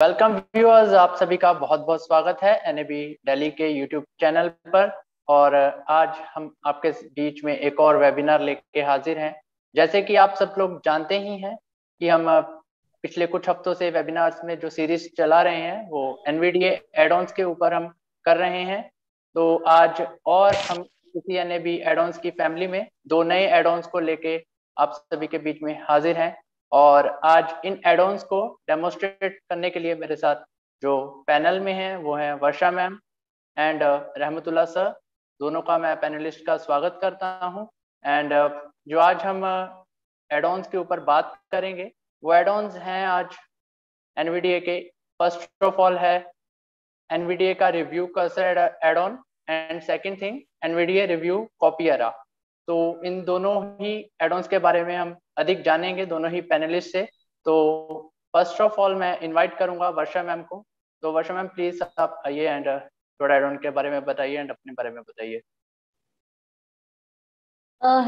Welcome viewers आप सभी का बहुत बहुत स्वागत है एनएबी दिल्ली के यूट्यूब चैनल पर। और आज हम आपके बीच में एक और वेबिनार लेके हाजिर हैं। जैसे कि आप सब लोग जानते ही हैं कि हम पिछले कुछ हफ्तों से वेबिनार्स में जो सीरीज़ चला रहे हैं, वो एनवीडीए एडॉन्स के ऊपर हम कर रहे हैं। तो आज और हम किसी एनएबी एडॉन्स की फैमिली में दो नए एडॉन्स को लेके आप सभी के बीच में हाजिर हैं। और आज इन एडोन्स को डेमोस्ट्रेट करने के लिए मेरे साथ जो पैनल में हैं वो हैं Varsha ma'am and Rahmatulla sir दोनों का मैं पैनलिस्ट का स्वागत करता हूँ। एंड uh, जो आज हम एडॉन्स uh, के ऊपर बात करेंगे वो एडोन्स हैं आज एनवीडीए के। फ़र्स्ट ऑफ़ ऑल है एनवीडीए का review cursor add on and second thing NVDA review कॉपियरा तो इन दोनों ही एडोन्स के बारे में हम अधिक जानेंगे दोनों ही पैनलिस्ट से। तो फ़र्स्ट ऑफ़ ऑल मैं इनवाइट करूँगा वर्षा मैम को। तो वर्षा मैम प्लीज़ आप आइए एंड थोड़ा एडॉन के बारे में बताइए एंड अपने बारे में बताइए।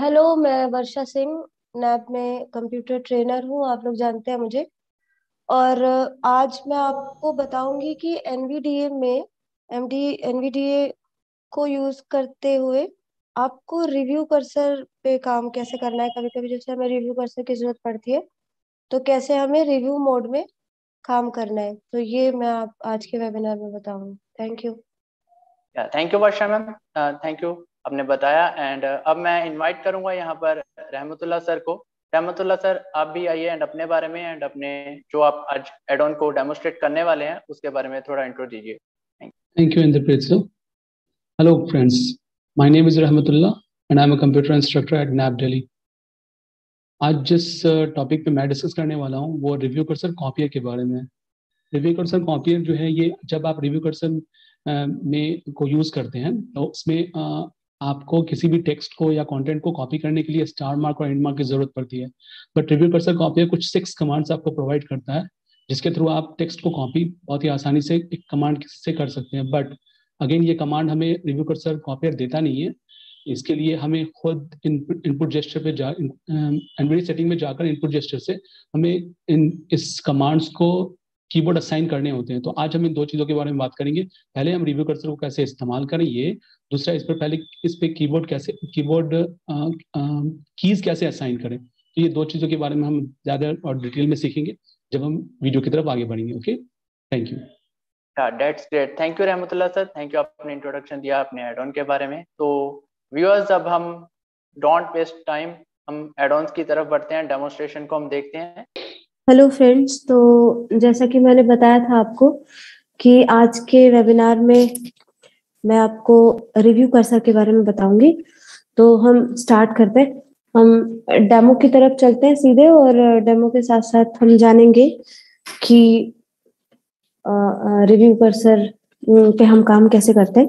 हेलो uh, मैं वर्षा सिंह। नैप में कंप्यूटर ट्रेनर हूँ आप लोग जानते हैं मुझे। और आज मैं आपको बताऊँगी कि एनवीडीए में एमडी एनवीडीए को यूज़ करते हुए आपको रिव्यू कर्सर पे काम कैसे करना है? कभी कभी जैसे हमें रिव्यू कर्सर की ज़रूरत पड़ती है तो कैसे हमें रिव्यू मोड में काम करना है? तो ये मैं आप आज के वेबिनार में बताऊँगी। Thank you thank you Varsha ma'am thank you आपने बताया एंड uh, अब मैं इनवाइट करूँगा यहाँ पर रहमतुल्ला सर को। रहमतुल्ला सर आप भी आइए एंड अपने बारे में एंड अपने जो आप आज एड ऑन को डेमोस्ट्रेट करने वाले हैं उसके बारे में थोड़ा इंट्रो दीजिए। Thank you Inderpreet sir hello friends name is Rahmatullah and I am a computer instructor at NAP Delhi आज जिस टॉपिक पे मैं डिस्कस करने वाला हूँ, वो रिव्यू कर्सर कॉपियर के बारे में रिव्यू कर्सर कॉपियर जो है, ये जब आप रिव्यू कर्सर में को यूज़ करते हैं तो उसमें आपको किसी भी टेक्स्ट को या कंटेंट को कॉपी करने के लिए स्टार मार्क और एंड मार्क की ज़रूरत पड़ती है। बट रिव्यू कर्सर कॉपियर कुछ सिक्स कमांड्स आपको प्रोवाइड करता है, जिसके थ्रू आप टेक्स्ट को कॉपी बहुत ही आसानी से एक कमांड से कर सकते हैं। बट अगेन ये कमांड हमें रिव्यू कर्सर कॉपियर देता नहीं है। इसके लिए हमें खुद इनपुट जेस्टर पे जा सेटिंग में जाकर इनपुट जेस्टर से हमें इन, इस कमांड्स को कीबोर्ड असाइन करने होते हैं। तो आज हम इन दो चीज़ों के बारे में बात करेंगे। पहले हम रिव्यू कर्सर को कैसे इस्तेमाल करें, ये। दूसरा, इस पर पहले इस पे कीबोर्ड कैसे कीबोर्ड कीज कैसे असाइन करें। तो ये दो चीज़ों के बारे में हम ज़्यादा और डिटेल में सीखेंगे, जब हम वीडियो की तरफ़ आगे बढ़ेंगे okay thank you that's great thank you Rahmatullah sir thank you आपने इंट्रोडक्शन दिया अपने एड ऑन के बारे में. तो व्यूअर्स अब हम डोंट वेस्ट टाइम हम एड ऑन की तरफ़ बढ़ते हैं. डेमोन्स्ट्रेशन को हम देखते हैं. हेलो फ्रेंड्स तो जैसा कि मैंने बताया था आपको कि आज के वेबिनार में मैं आपको रिव्यू कर्सर के बारे में बताऊँगी. तो हम स्टार्ट करते हैं. हम डेमो की तरफ़ चलते हैं सीधे और डेमो के साथ साथ हम जानेंगे कि रिव्यू कर्सर पे हम काम कैसे करते हैं।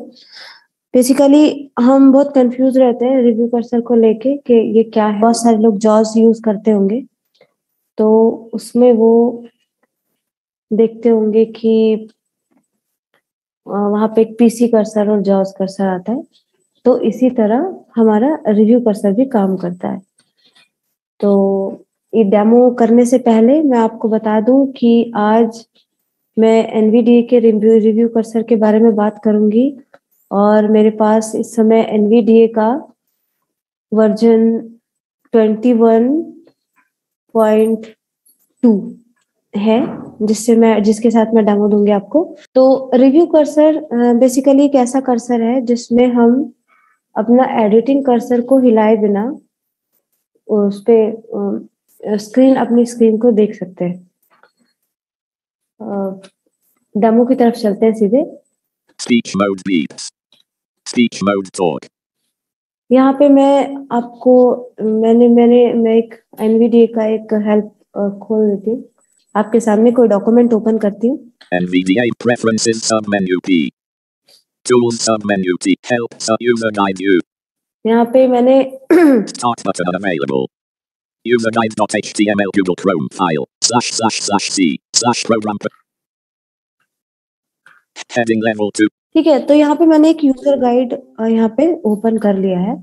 बेसिकली हम बहुत कंफ्यूज रहते हैं रिव्यू कर्सर को लेके कि ये क्या है। बहुत सारे लोग जॉस यूज़ करते होंगे तो उसमें वो देखते होंगे कि वहाँ पे एक पीसी कर्सर और जॉस कर्सर आता है। तो इसी तरह हमारा रिव्यू कर्सर भी काम करता है। तो ये डेमो करने से पहले मैं आपको बता दूँ कि आज मैं एनवीडीए के रिव्यू रिव्यू कर्सर के बारे में बात करूँगी और मेरे पास इस समय एनवीडीए का version twenty one point two है, जिससे मैं, जिसके साथ मैं डेमो दूँगी आपको। तो रिव्यू कर्सर बेसिकली एक ऐसा कर्सर है जिसमें हम अपना एडिटिंग कर्सर को हिलाए बिना उस पे स्क्रीन अपनी स्क्रीन को देख सकते हैं। डेमो की तरफ़ चलते हैं सीधे speech mode beeps. Speech mode talk यहाँ पे मैं आपको मैंने मैंने मैं एक एनवीडीए का एक हेल्प खोल देती हूँ आपके सामने कोई डॉक्यूमेंट ओपन करती हूँ NVDA preferences submenu P Tools submenu T Help sub user guide U यहाँ पे मैंने Start button unavailable User guide.html Google Chrome file slash slash slash C slash program Heading level 2 ठीक है तो यहाँ पे मैंने एक यूज़र गाइड यहाँ पे ओपन कर लिया है।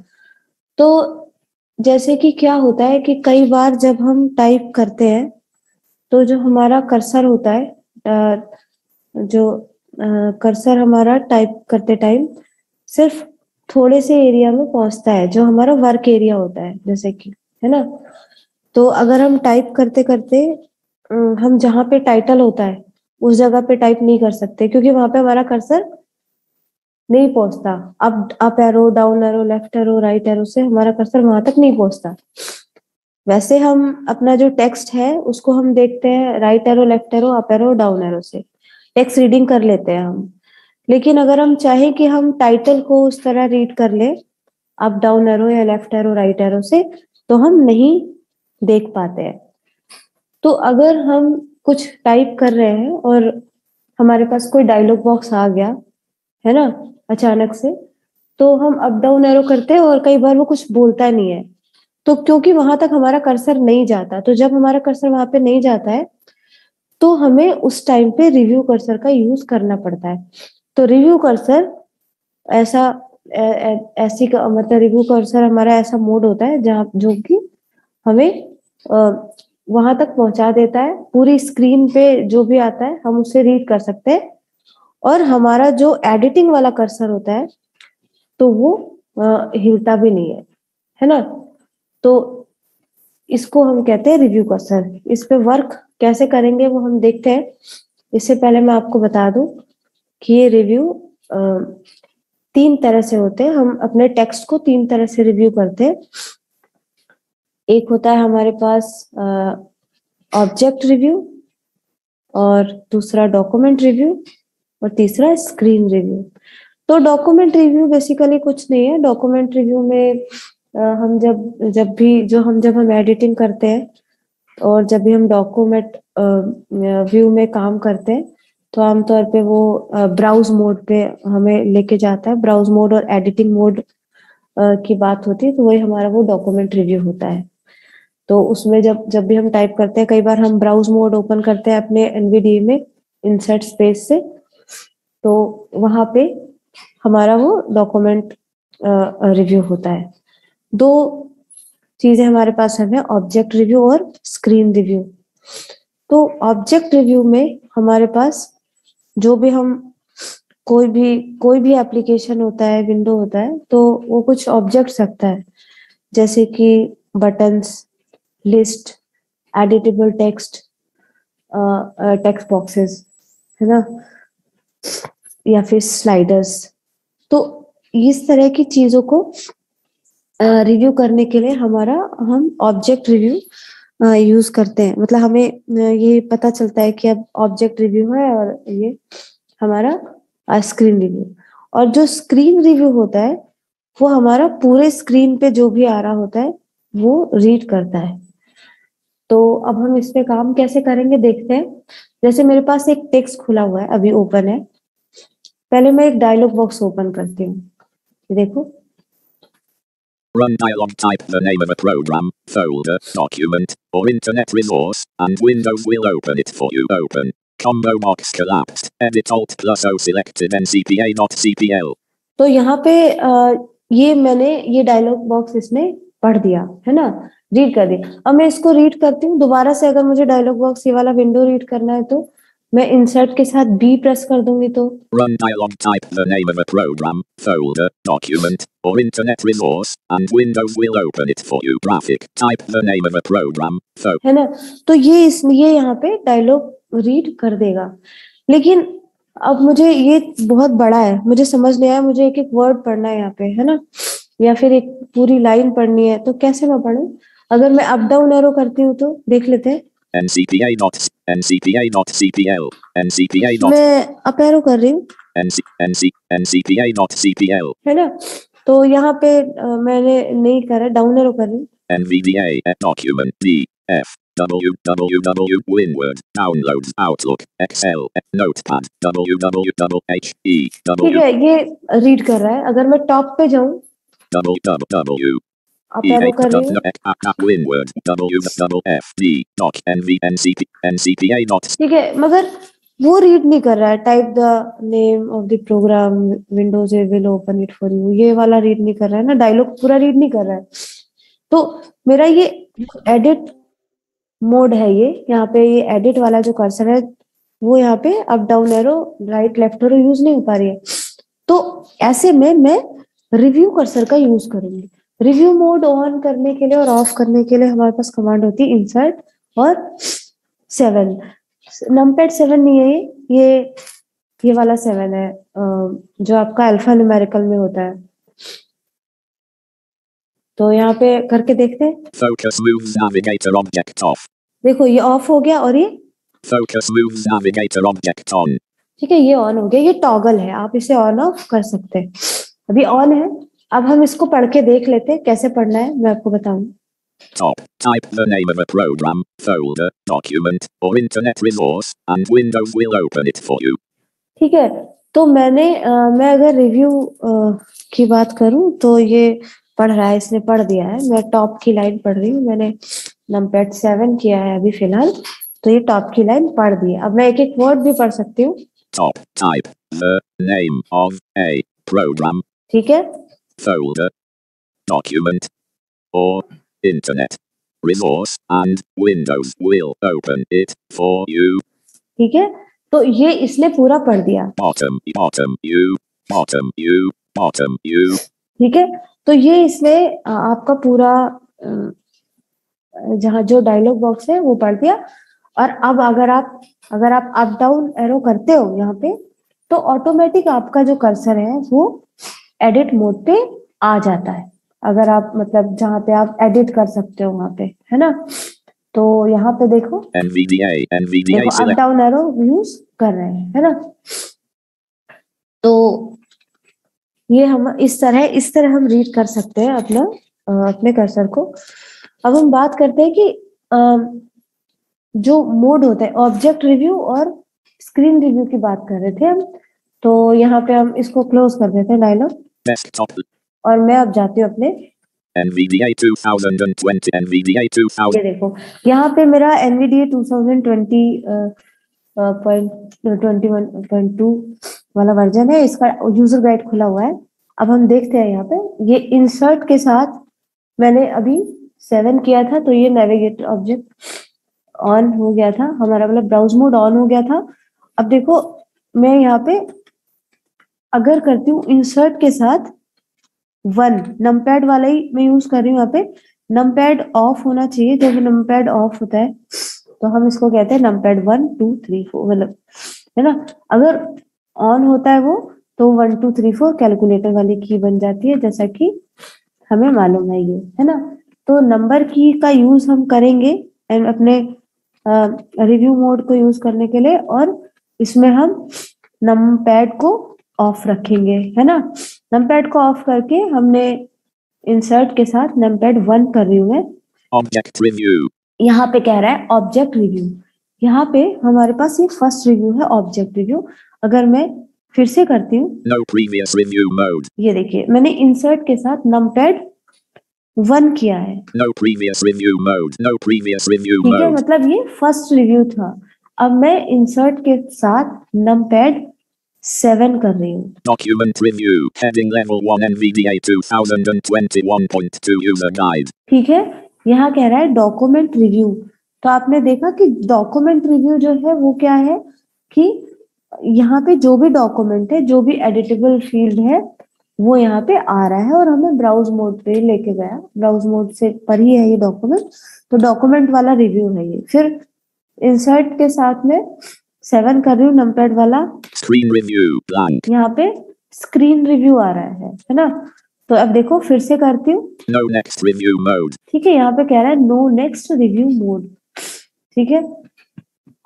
तो जैसे कि क्या होता है कि कई बार जब हम टाइप करते हैं तो जो हमारा कर्सर होता है जो कर्सर हमारा टाइप करते टाइम सिर्फ़ थोड़े से एरिया में पहुँचता है, जो हमारा वर्क एरिया होता है, जैसे कि, है ना? तो अगर हम टाइप करते करते हम जहाँ पे टाइटल होता है उस जगह पे टाइप नहीं कर सकते, क्योंकि वहाँ पे हमारा कर्सर नहीं पहुँचता। Up up arrow down arrow left arrow right arrow से हमारा कर्सर वहाँ तक नहीं पहुँचता। वैसे हम अपना जो टेक्स्ट है, उसको हम देखते हैं right arrow left arrow up arrow down arrow से। टेक्स्ट रीडिंग कर लेते हैं हम। लेकिन अगर हम चाहें कि हम टाइटल को उस तरह रीड कर ले अप डाउन एरो या लेफ़्ट एरो राइट एरो से तो हम नहीं देख पाते हैं। तो अगर हम कुछ टाइप कर रहे हैं और हमारे पास कोई डायलॉग बॉक्स आ गया, है ना, अचानक से। तो हम अप डाउन एरो करते हैं और कई बार वो कुछ बोलता नहीं है। तो क्योंकि वहाँ तक हमारा कर्सर नहीं जाता तो जब हमारा कर्सर वहाँ पे नहीं जाता है तो हमें उस टाइम पे रिव्यू कर्सर का यूज़ करना पड़ता है। तो रिव्यू कर्सर ऐसा ऐसी मतलब रिव्यू कर्सर हमारा ऐसा मोड होता है जहाँ, जो कि हमें वहाँ तक पहुँचा देता है। पूरी स्क्रीन पे जो भी आता है, हम उसे रीड कर सकते हैं। और हमारा जो एडिटिंग वाला कर्सर होता है तो वो हिलता भी नहीं है। है ना? तो इसको हम कहते हैं रिव्यू कर्सर इस पे वर्क कैसे करेंगे वो हम देखते हैं। इससे पहले मैं आपको बता दूँ कि ये रिव्यू तीन तरह से होते हैं। हम अपने टेक्स्ट को तीन तरह से रिव्यू करते हैं। एक होता है हमारे पास ऑब्जेक्ट रिव्यू और दूसरा डॉक्यूमेंट रिव्यू और तीसरा स्क्रीन रिव्यू तो डॉक्यूमेंट रिव्यू बेसिकली कुछ नहीं है। डॉक्यूमेंट रिव्यू में हम जब जब भी, जो हम, जब हम एडिटिंग करते हैं और जब भी हम डॉक्यूमेंट व्यू में काम करते हैं तो आमतौर पे वो ब्राउज मोड पे हमें लेके जाता है। ब्राउज मोड और एडिटिंग मोड की बात होती है तो वही हमारा वो डॉक्यूमेंट रिव्यू होता है। तो उसमें जब जब भी हम टाइप करते हैं, कई बार हम ब्राउज मोड ओपन करते हैं अपने एनवीडी में इंसर्ट स्पेस से। तो वहाँ पे हमारा वो डॉक्यूमेंट रिव्यू होता है। दो चीज़ें हमारे पास है ऑब्जेक्ट रिव्यू और स्क्रीन रिव्यू तो ऑब्जेक्ट रिव्यू में हमारे पास जो भी हम, कोई भी कोई भी एप्लीकेशन होता है विंडो होता है तो वो कुछ ऑब्जेक्ट रखता है। जैसे कि buttons list, editable text text boxes, है ना? या फिर स्लाइडर्स। तो इस तरह की चीज़ों को रिव्यू करने के लिए हमारा, हम ऑब्जेक्ट रिव्यू यूज़ करते हैं। मतलब हमें ये पता चलता है कि अब ऑब्जेक्ट रिव्यू है और ये हमारा स्क्रीन रिव्यू और जो स्क्रीन रिव्यू होता है, वो हमारा पूरे स्क्रीन पे जो भी आ रहा होता है, वो रीड करता है। तो अब हम इस पे काम कैसे करेंगे देखते हैं जैसे मेरे पास एक टेक्स्ट खुला हुआ है अभी ओपन है पहले मैं एक डायलॉग बॉक्स ओपन करती हूँ देखो Run dialog type the name of a program, folder, document, or internet resource, and Windows will open it for you. Open. Combo box collapsed. Edit Alt plus O selected NCPA not CPL. तो यहाँ पे आ, ये मैंने ये dialogue box इसने पढ़ दिया है ना रीड कर दिया अब मैं इसको रीड करती हूँ। दोबारा से अगर मुझे डायलॉग बॉक्स ये वाला विंडो रीड करना है तो मैं इंसर्ट के साथ बी प्रेस कर दूँगी तो। Run dialog type the name of a program, folder, document, or internet resource, and Windows will open it for you. Graphic type the name of a program, fo है ना? तो ये इस ये यहाँ पे डायलॉग रीड कर देगा। लेकिन अब मुझे ये बहुत बड़ा है। मुझे समझ नहीं आया। मुझे एक एक वर्ड पढ़ना है यहाँ पे है ना? या फिर एक पूरी लाइन पढ़नी है तो कैसे मैं पढ़ू? अगर मैं अप डाउन एरो करती हूँ तो देख लेते हैं NCPA not NCPA not CPL NCPA not मैं अप एरो कर रही हूँ NC NC NCPA not CPL है ना तो यहाँ पे अ, मैंने नहीं करा डाउन एरो कर रही हूँ NVDA document D F www Winword downloads Outlook Excel Notepad www E ठीक है ये रीड कर रहा है अगर मैं टॉप पे जाऊँ www not ठीक है मगर वो रीड नहीं कर रहा है। Type the name of the program Windows will open it for you ये वाला रीड नहीं कर रहा है ना? डायलॉग पूरा रीड नहीं कर रहा है। तो मेरा ये एडिट मोड है ये। यहाँ पे ये एडिट वाला जो कर्सर है वो यहाँ पे up down arrow right left arrow use नहीं हो पा रही है। तो ऐसे में मैं रिव्यू कर्सर का यूज़ करूँगी। रिव्यू मोड ऑन करने के लिए और ऑफ़ करने के लिए हमारे पास कमांड होती है इंसर्ट और सेवन नमपैड सेवन नहीं है ये ये वाला सेवन है जो आपका अल्फ़ा न्यूमेरिकल में होता है। तो यहाँ पे करके देखते हैं. देखो ये ऑफ़ हो गया और ये Focus moves navigator object on. ठीक है ये ऑन हो गया ये टॉगल है आप इसे ऑन ऑफ़ कर सकते हैं। अभी ऑन है। अब हम इसको पढ़ के देख लेते हैं कैसे पढ़ना है मैं आपको बताऊँ Top. Type the name of a program, folder, document, or internet resource, and Windows will open it for you. ठीक है तो मैंने अ, मैं अगर रिव्यू की बात करूँ तो ये पढ़ रहा है इसने पढ़ दिया है मैं टॉप की लाइन पढ़ रही हूँ मैंने नमपैड सेवन किया है अभी फ़िलहाल तो ये टॉप की लाइन पढ़ दी है अब मैं एक एक वर्ड भी पढ़ सकती हूँ Top. Type the name of a program, ठीक है folder, document, or internet resource, and Windows will open it for you. ठीक है तो ये इसने पूरा पढ़ दिया Bottom, bottom, you, bottom, you, bottom, you. ठीक है तो ये इसने आपका पूरा अ, जहाँ जो डायलॉग बॉक्स है वो पढ़ दिया और अब अगर आप अगर आप अप डाउन एरो करते हो यहाँ पे तो ऑटोमेटिक आपका जो कर्सर है वो एडिट मोड पे आ जाता है। अगर आप मतलब जहाँ पे आप एडिट कर सकते हो वहाँ पे है ना? तो यहाँ पे देखो NVDA, NVDA देखो अप डाउन एरो यूज़ कर रहे हैं है ना? तो ये हम इस तरह इस तरह हम रीड कर सकते हैं अपना अपने कर्सर को। अब हम बात करते हैं कि जो मोड होता है ऑब्जेक्ट रिव्यू और स्क्रीन रिव्यू की बात कर रहे थे हम तो यहाँ पे हम इसको क्लोज कर देते हैं डायलॉग Desktop. और मैं अब जाती हूँ अपने NVDA 2020, NVDA 2000. ये देखो यहाँ पे मेरा एनवीडीए 2020 पॉइंट ट्वेंटी वन वाला वर्जन है इसका यूज़र गाइड खुला हुआ है अब हम देखते हैं यहाँ पे ये इंसर्ट के साथ मैंने अभी सेवन किया था तो ये नेविगेटर ऑब्जेक्ट ऑन हो गया था हमारा मतलब ब्राउज मोड ऑन हो गया था अब देखो मैं यहाँ पे अगर करती हूँ इंसर्ट के साथ वन नमपैड वाला ही मैं यूज़ कर रही हूँ यहाँ पे। नमपैड ऑफ़ होना चाहिए, जब नमपैड ऑफ़ होता है तो हम इसको कहते हैं numpad one two three four मतलब है ना? अगर ऑन होता है वो तो one two three four calculator वाली की बन जाती है, जैसा कि हमें मालूम है ये, है ना? तो नंबर की का यूज़ हम करेंगे एंड अपने रिव्यू मोड को यूज़ करने के लिए, और इसमें हम नम पैड को ऑफ़ रखेंगे है ना? नमपैड को ऑफ़ करके हमने इंसर्ट के साथ नमपैड वन कर रही हूँ मैं। Object review. यहाँ पे कह रहा है ऑब्जेक्ट रिव्यू यहाँ पे हमारे पास ये फ़र्स्ट रिव्यू है ऑब्जेक्ट रिव्यू अगर मैं फिर से करती हूँ। No mode. ये देखिए मैंने इंसर्ट के साथ नमपैड वन किया है। No previous review mode. No previous review ठीक है मतलब ये फ़र्स्ट रिव्यू था। अब मैं इंसर्ट के साथ नमपैड सेवन कर रही हूँ। Document review. Heading level 1 NVDA 2021.2 user guide. ठीक है? यहाँ कह रहा है डॉक्यूमेंट रिव्यू तो आपने देखा कि डॉक्यूमेंट रिव्यू जो है वो क्या है? कि यहाँ पे जो भी डॉक्यूमेंट है जो भी एडिटेबल फ़ील्ड है वो यहाँ पे आ रहा है और हमें ब्राउज मोड पे लेके गया। ब्राउज मोड से पर ही है ये डॉक्यूमेंट तो डॉक्यूमेंट वाला रिव्यू है ये। फिर इंसर्ट के साथ में सेवन कर रही हूँ नमपैड वाला review. Blank. यहाँ पे स्क्रीन रिव्यू आ रहा है है ना तो अब देखो फिर से करती हूँ No next review mode. ठीक है यहाँ पे कह रहा है नो नेक्स्ट रिव्यू मोड ठीक है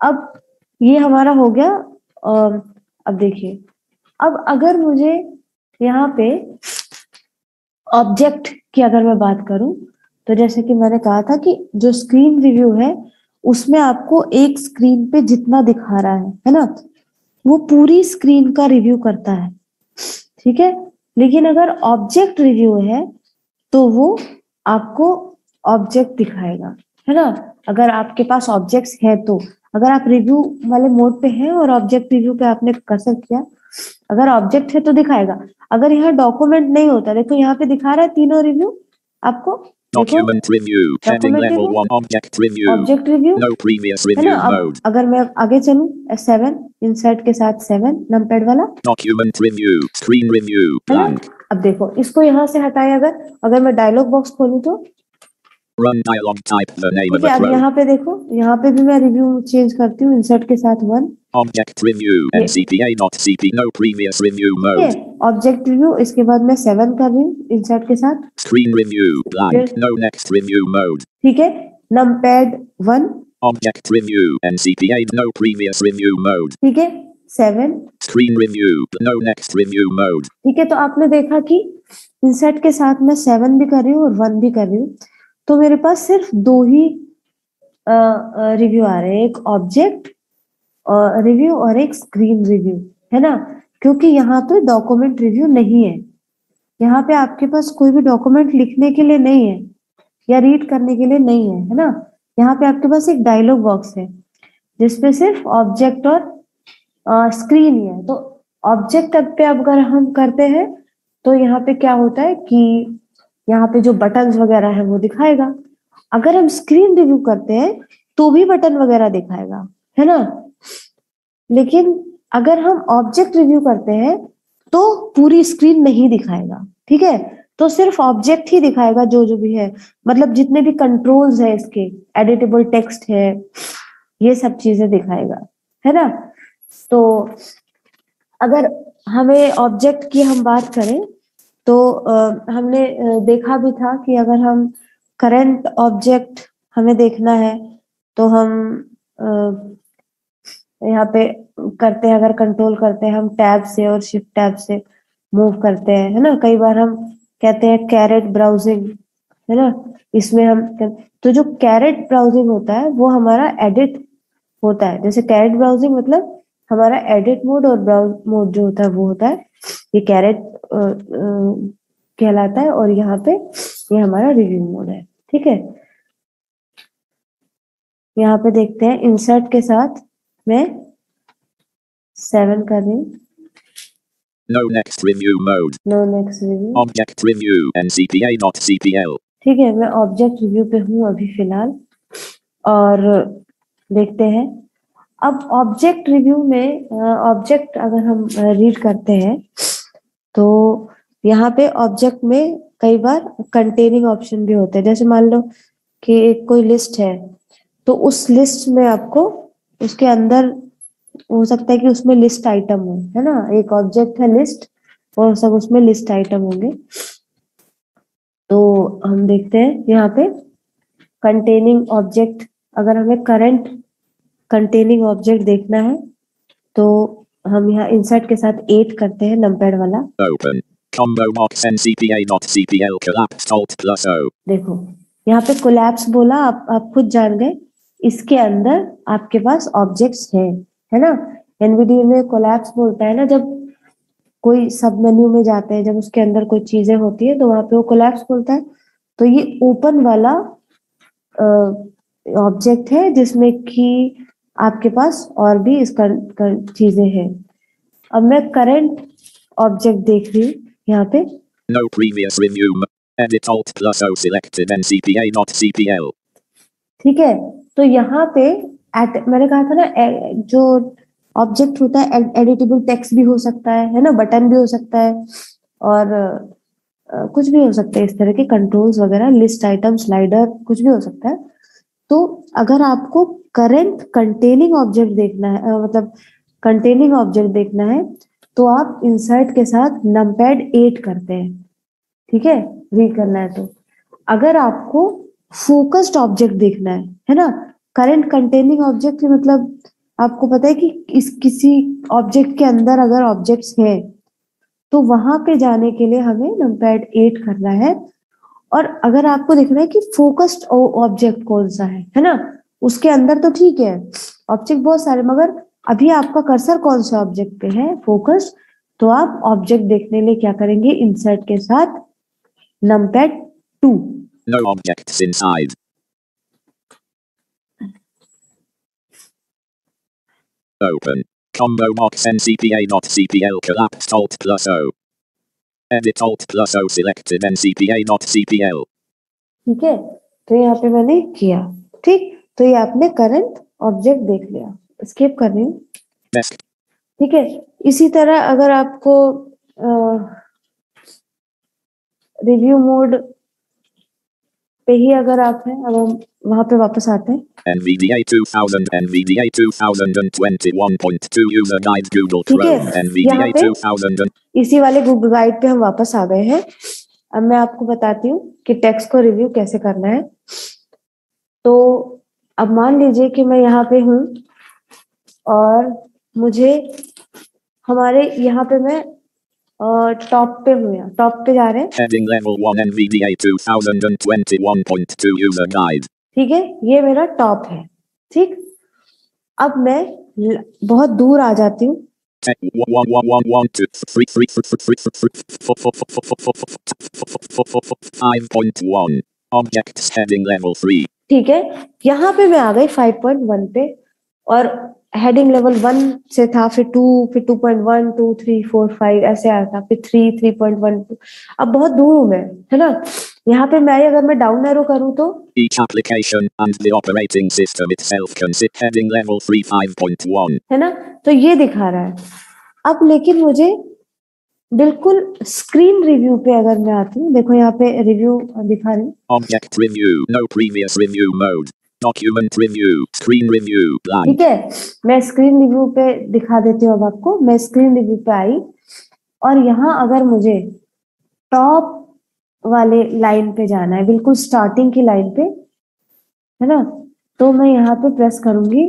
अब ये हमारा हो गया और अब देखिए अब अगर मुझे यहाँ पे ऑब्जेक्ट की अगर मैं बात करूँ तो जैसे कि मैंने कहा था कि जो स्क्रीन रिव्यू है उसमें आपको एक स्क्रीन पे जितना दिखा रहा है है ना? वो पूरी स्क्रीन का रिव्यू करता है, ठीक है? लेकिन अगर ऑब्जेक्ट रिव्यू है तो वो आपको ऑब्जेक्ट दिखाएगा, है ना? अगर आपके पास ऑब्जेक्ट्स है तो। अगर आप रिव्यू वाले मोड पे हैं और ऑब्जेक्ट रिव्यू पे आपने कर्सर किया, अगर ऑब्जेक्ट है तो दिखाएगा। अगर यहाँ डॉक्यूमेंट नहीं होता, देखो यहाँ पे दिखा रहा है तीनों रिव्यू आपको Document review. Heading level one. object review. Object review. No previous है ना review mode. अगर मैं आगे चलूँ सेवन इंसर्ट के साथ सेवन numpad वाला Document review. Screen review. Blank. अब देखो इसको यहाँ से हटाए अगर अगर मैं डायलॉग बॉक्स खोलूं तो run dialog type the name okay, of the यहाँ पे देखो यहाँ पे भी मैं रिव्यू चेंज करती हूँ इंसर्ट के साथ one object review NCPA not CP no previous review mode object review इसके बाद मैं सेवन कर रही हूँ इंसर्ट के साथ. Screen review blank no next review mode ठीक है number one object review NCPA no previous review mode ठीक है seven screen review no next review mode ठीक है तो आपने देखा कि इंसर्ट के साथ मैं सेवन भी कर रही हूँ और वन भी कर रही हूँ। तो मेरे पास सिर्फ़ दो ही रिव्यू आ रहे हैं। एक ऑब्जेक्ट रिव्यू और एक स्क्रीन रिव्यू है ना? क्योंकि यहाँ पे डॉक्यूमेंट रिव्यू नहीं है। यहाँ पे आपके पास कोई भी डॉक्यूमेंट लिखने के लिए नहीं है या रीड करने के लिए नहीं है है ना? यहाँ पे आपके पास एक डायलॉग बॉक्स है, जिसपे सिर्फ़ ऑब्जेक्ट और स्क्रीन ही है। तो ऑब्जेक्ट पे अगर हम करते हैं तो यहाँ पे क्या होता है कि यहाँ पे जो बटन वगैरह है वो दिखाएगा। अगर हम स्क्रीन रिव्यू करते हैं तो भी बटन वगैरह दिखाएगा, है ना? लेकिन अगर हम ऑब्जेक्ट रिव्यू करते हैं तो पूरी स्क्रीन नहीं दिखाएगा, ठीक है? तो सिर्फ़ ऑब्जेक्ट ही दिखाएगा जो जो भी है। मतलब जितने भी कंट्रोल्स है इसके एडिटेबल टेक्स्ट है, ये सब चीज़ें दिखाएगा, है ना? तो अगर हमें ऑब्जेक्ट की हम बात करें तो अ, हमने देखा भी था कि अगर हम करंट ऑब्जेक्ट हमें देखना है तो हम यहाँ पे करते हैं अगर कंट्रोल करते हैं हम टैब से और शिफ्ट टैब से मूव करते हैं है ना? कई बार हम कहते हैं कैरेट ब्राउजिंग है ना? इसमें हम तो जो कैरेट ब्राउजिंग होता है वो हमारा एडिट होता है। जैसे कैरेट ब्राउजिंग मतलब हमारा एडिट मोड और ब्राउज मोड जो होता है वो होता है। ये कैरेट कहलाता है और यहाँ पे ये हमारा रिव्यू मोड है ठीक है यहाँ पे देखते हैं इंसर्ट के साथ मैं सेवन कर रही हूँ No next review mode. No next review Object review. NCPA not CPL. ठीक है मैं ऑब्जेक्ट रिव्यू पे हूँ अभी फ़िलहाल और देखते हैं अब ऑब्जेक्ट रिव्यू में ऑब्जेक्ट अगर हम रीड करते हैं तो यहाँ पे ऑब्जेक्ट में कई बार कंटेनिंग ऑप्शन भी होते हैं। जैसे मान लो कि एक कोई लिस्ट है तो उस लिस्ट में आपको उसके अंदर हो सकता है कि उसमें लिस्ट आइटम हो, है ना? एक ऑब्जेक्ट है लिस्ट और सब उसमें लिस्ट आइटम होंगे। तो हम देखते हैं यहाँ पे कंटेनिंग ऑब्जेक्ट अगर हमें करंट कंटेनिंग ऑब्जेक्ट देखना है तो हम यहाँ इंसर्ट के साथ एट करते हैं नंपैड वाला Open. Combo box NCPA not CPL collapsed Alt plus O. देखो यहाँ पे कोलैप्स बोला आप आप खुद जान गए इसके अंदर आपके पास ऑब्जेक्ट्स है है ना एनवीडी में कोलैप्स बोलता है ना जब कोई सब मेन्यू में जाते हैं जब उसके अंदर कोई चीज़ें होती है तो वहाँ पे वो कोलैप्स बोलता है तो ये ओपन वाला ऑब्जेक्ट है जिसमें कि आपके पास और भी इसका चीज़ें हैं अब मैं करंट ऑब्जेक्ट देख रही हूँ यहाँ पे No previous review. Edit Alt plus O selected NCPA not CPL. ठीक है तो यहाँ पे at, मैंने कहा था ना जो ऑब्जेक्ट होता है एडिटेबल टेक्स्ट भी हो सकता है है ना बटन भी हो सकता है और कुछ भी हो सकता है इस तरह के कंट्रोल्स वगैरह लिस्ट आइटम स्लाइडर कुछ भी हो सकता है तो अगर आपको करंट कंटेनिंग ऑब्जेक्ट देखना है मतलब कंटेनिंग ऑब्जेक्ट देखना है तो आप इंसर्ट के साथ नंपैड एट करते हैं, ठीक है? रीड करना है तो। अगर आपको फोकस्ड ऑब्जेक्ट देखना है है ना? करंट कंटेनिंग ऑब्जेक्ट मतलब आपको पता है कि इस किसी ऑब्जेक्ट के अंदर अगर ऑब्जेक्ट्स हैं तो वहाँ पे जाने के लिए हमें नंपैड एट करना है। और अगर आपको देखना है कि फोकस्ड ऑब्जेक्ट कौन सा है है ना? उसके अंदर तो ठीक है ऑब्जेक्ट बहुत सारे मगर अभी आपका कर्सर कौन सा ऑब्जेक्ट पे है फोकस तो आप ऑब्जेक्ट देखने लिए क्या करेंगे इंसर्ट के साथ numpad two No objects inside. Open. Combo box NCPA not CPL collapsed Alt plus O. Edit Alt plus O selected NCPA not CPL. ठीक है तो यहाँ पे मैंने किया ठीक तो ये आपने करंट ऑब्जेक्ट देख लिया। स्किप कर रही हूँ ठीक है? इसी तरह अगर आपको रिव्यू मोड पे ही अगर आप हैं अब हम वहाँ पे वापस आते हैं। NVDA 2000 NVDA 2021.2 User Guide Google Chrome NVDA पे- 2000 इसी वाले गूगल गाइड पे हम वापस आ गए हैं। अब मैं आपको बताती हूँ कि टेक्स्ट को रिव्यू कैसे करना है। तो अब मान लीजिए कि मैं यहाँ पे हूँ और मुझे हमारे यहाँ पे मैं टॉप पे हूँ टॉप पे जा रहे हैं। Heading Level 1 NVDA 2021.2 User Guide. ठीक है? ये मेरा टॉप है। ठीक? अब मैं बहुत दूर आ जाती हूँ। Tech 5.1 Objects Heading Level 3 ठीक है? यहाँ पे मैं आ गई 5.1 पे और हेडिंग लेवल वन से था फिर टू फिर two point one two three four five ऐसे आया था फिर three three point one two अब बहुत दूर हूँ मैं है ना? यहाँ पे मैं अगर मैं डाउन एरो करूँ तो? Each application and the operating system itself can sit heading level 3 5.1 है ना? तो ये दिखा रहा है। अब लेकिन मुझे बिल्कुल स्क्रीन रिव्यू पे अगर मैं आती हूँ देखो यहाँ पे रिव्यू दिखा रही हूँ। Review No previous review mode. Document Review Screen Review Blank. ठीक है? मैं स्क्रीन रिव्यू पे दिखा देती हूँ अब आपको। मैं स्क्रीन रिव्यू पे आई और यहाँ अगर मुझे टॉप वाले लाइन पे जाना है बिल्कुल स्टार्टिंग की लाइन पे है ना? तो मैं यहाँ पे प्रेस करूँगी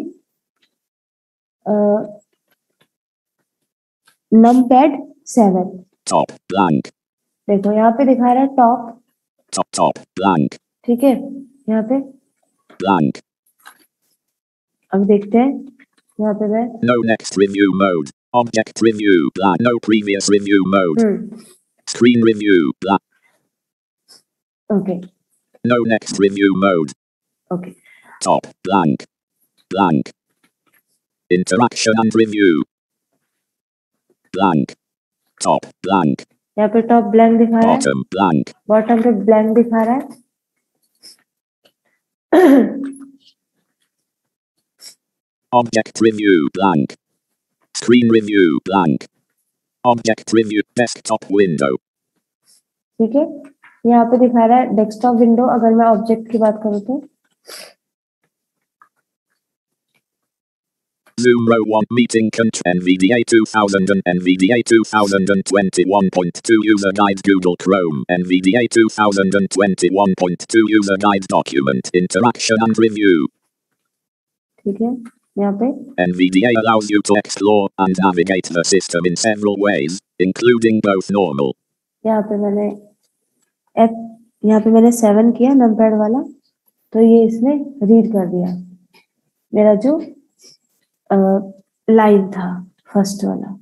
numpad seven Top Blank देखो यहाँ पे दिखा रहा है टॉप Top Top Blank ठीक है यहाँ पे Blank अब देखते हैं यहाँ पे मैं No next review mode Object Review Blank No previous review mode hmm Screen Review Blank okay No next review mode okay Top Blank Blank Interaction and Review Blank top blank यहाँ पे top blank दिखा रहा है। Blank bottom पे blank दिखा रहा है। Object review blank screen review blank object review desktop window ठीक है। यहाँ पे दिखा रहा है डेस्कटॉप विंडो अगर मैं ऑब्जेक्ट की बात करूँ तो। Zoom Row 1 Meeting Control NVDA 2000 and NVDA 2021.2 User Guide Google Chrome NVDA 2021.2 User Guide Document Interaction and Review ठीक है यहाँ पे NVDA allows you to explore and navigate the system in several ways, including both normal यहाँ पे मैंने app यहाँ पे मैंने सेवन किया नंबर वाला तो ये इसने रीड कर दिया मेरा जो लाइन था फ़र्स्ट वाला।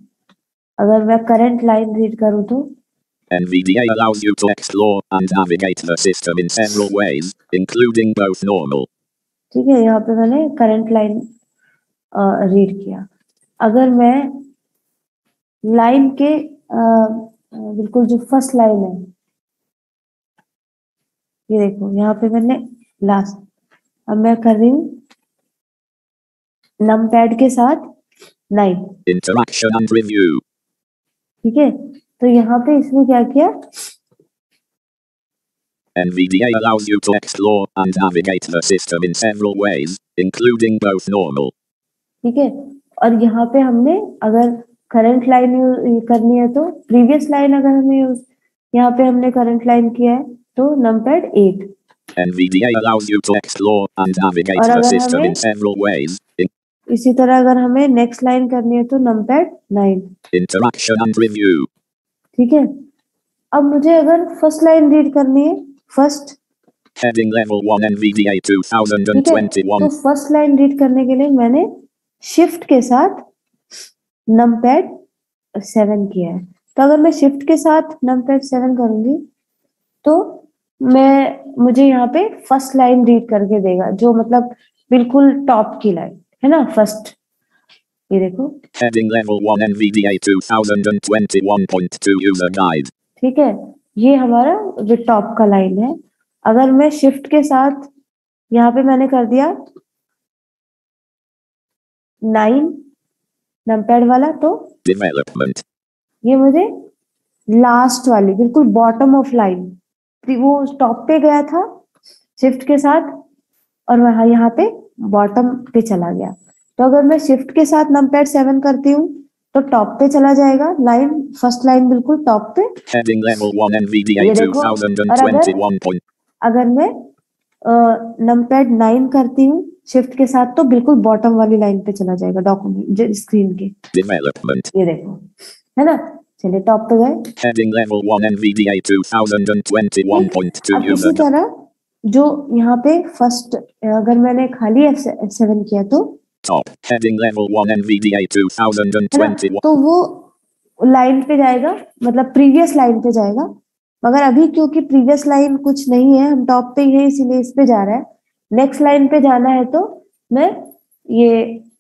अगर मैं करंट लाइन रीड करूँ तो? NVDA allows you to explore and navigate the system in several ways, including both normal. ठीक है यहाँ पे मैंने करंट लाइन रीड किया। अगर मैं लाइन के बिल्कुल जो फ़र्स्ट लाइन है ये देखो यहाँ पे मैंने लास्ट अब मैं कर रही हूँ नम पैड के साथ नाइन and review. ठीक है तो यहाँ पे इसने क्या किया NVDA allows you to explore and navigate the system in several ways, including both normal ठीक है और यहाँ पे हमने अगर करंट लाइन करनी है तो प्रीवियस लाइन अगर हमें use- यहाँ पे हमने करंट लाइन किया है तो numpad eight NVDA allows you to explore and navigate the system in several ways, in- इसी तरह अगर हमें नेक्स्ट लाइन करनी है तो numpad nine interaction and review. ठीक है? अब मुझे अगर फ़र्स्ट लाइन रीड करनी है फ़र्स्ट Heading level 1 NVDA ठीक है? 2021. तो फ़र्स्ट लाइन रीड करने के लिए मैंने शिफ्ट के साथ नमपैड सेवन किया है। तो अगर मैं शिफ्ट के साथ नमपैड सेवन करूँगी तो मैं मुझे यहाँ पे फ़र्स्ट लाइन रीड करके देगा जो मतलब बिल्कुल टॉप की लाइन है ना? फ़र्स्ट ये देखो। Heading level 1 NVDA 2021.2 user guide. ठीक है? ये हमारा जो टॉप का लाइन है। अगर मैं शिफ्ट के साथ यहाँ पे मैंने कर दिया नाइन नमपैड वाला तो Development. ये मुझे लास्ट वाली बिल्कुल बॉटम ऑफ़ लाइन वो टॉप पे गया था शिफ्ट के साथ और वहाँ यहाँ पे बॉटम पे चला गया तो अगर मैं शिफ्ट के साथ नमपैड सेवन करती हूँ तो टॉप पे चला जाएगा लाइन फ़र्स्ट लाइन बिल्कुल टॉप पे Heading level 1 NVDA ये देखो, और अगर 2021. Point. अगर मैं नमपैड नाइन करती हूँ शिफ्ट के साथ तो बिल्कुल बॉटम वाली लाइन पे चला जाएगा डॉक्यूमेंट स्क्रीन के. ये देखो है ना चलिए टॉप पे गए Heading level 1 NVDA 2021.2 अब इसी तरह जो यहाँ पे फ़र्स्ट अगर मैंने खाली एफ़ सेवन किया तो Top. Heading level 1 NVDA 2021. तो वो लाइन पे जाएगा मतलब प्रीवियस लाइन पे जाएगा मगर अभी क्योंकि प्रीवियस लाइन कुछ नहीं है हम टॉप पे ही है इसीलिए इस पे जा रहा है नेक्स्ट लाइन पे जाना है तो मैं ये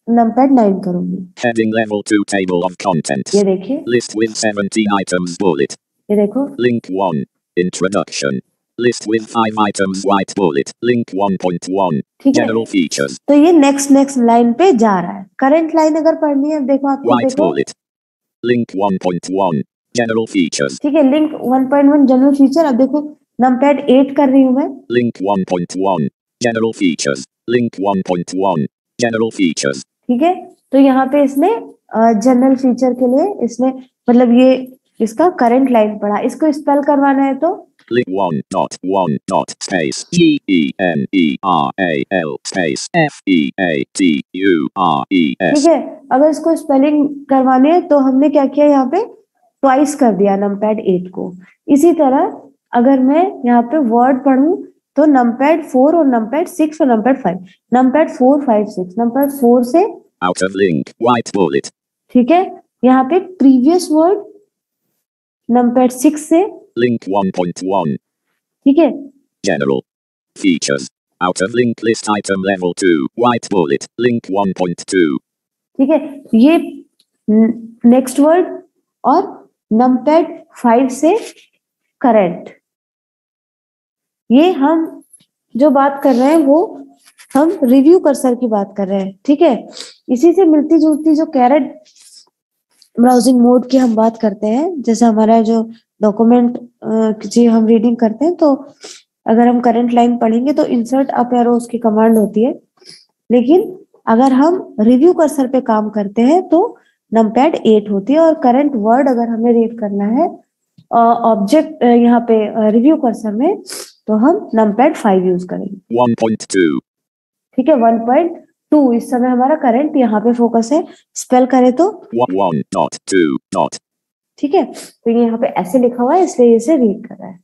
नमपैड नाइन करूँगी Heading level 2 table of content. ये देखिए List with 17 items bullet. ये देखो Link 1. Introduction. List with 5 items white bullet. Link 1.1. General features. तो ये नेक्स्ट नेक्स्ट लाइन पे जा रहा है करंट लाइन अगर पढ़नी है देखो आपको White देखो bullet. Link 1.1. General features. ठीक है लिंक 1.1 जनरल फीचर अब देखो नमपैड 8 कर रही हूँ मैं Link 1.1. General features. Link 1.1. General features. ठीक है तो यहाँ पे इसने जनरल फीचर के लिए इसने मतलब ये इसका करंट लाइन पढ़ा इसको स्पेल करवाना है तो Link 1 dot 1 dot space G E N E R A L space F E A T U R E S. ठीक है अगर इसको स्पेलिंग करवाने है तो हमने क्या किया यहाँ पे ट्वाइस कर दिया नमपैड 8 को इसी तरह अगर मैं यहाँ पे वर्ड पढ़ूं तो नमपैड 4 और नमपैड 6 और नमपैड 5 नमपैड 4 5 6 नमपैड 4 से Out of link. White bullet. ठीक है यहाँ पे प्रीवियस वर्ड नमपैड 6 से Link 1.1. ठीक है General. Features. Out of link list item level 2. White bullet. Link 1.2. ठीक है ये नेक्स्ट वर्ड और नमपैड 5 से करंट ये हम जो बात कर रहे हैं वो हम रिव्यू कर्सर की बात कर रहे हैं ठीक है इसी से मिलती जुलती जो कैरेट ब्राउजिंग मोड की हम बात करते हैं जैसे हमारा जो डॉक्यूमेंट जी हम रीडिंग करते हैं तो अगर हम करंट लाइन पढ़ेंगे तो इंसर्ट अप एरो उसकी कमांड होती है। लेकिन अगर हम रिव्यू कर्सर पे काम करते हैं तो नमपैड एट होती है और करंट वर्ड अगर हमें रीड करना है ऑब्जेक्ट यहाँ पे रिव्यू कर्सर में तो हम नमपैड फाइव यूज़ करेंगे। ठीक है 1.2 इस समय हमारा करंट यहाँ पे फोकस है। स्पेल करें तो। 1 1 dot 2 dot. ठीक है तो ये यहाँ पे ऐसे लिखा हुआ है इसलिए इसे रीड कर रहा है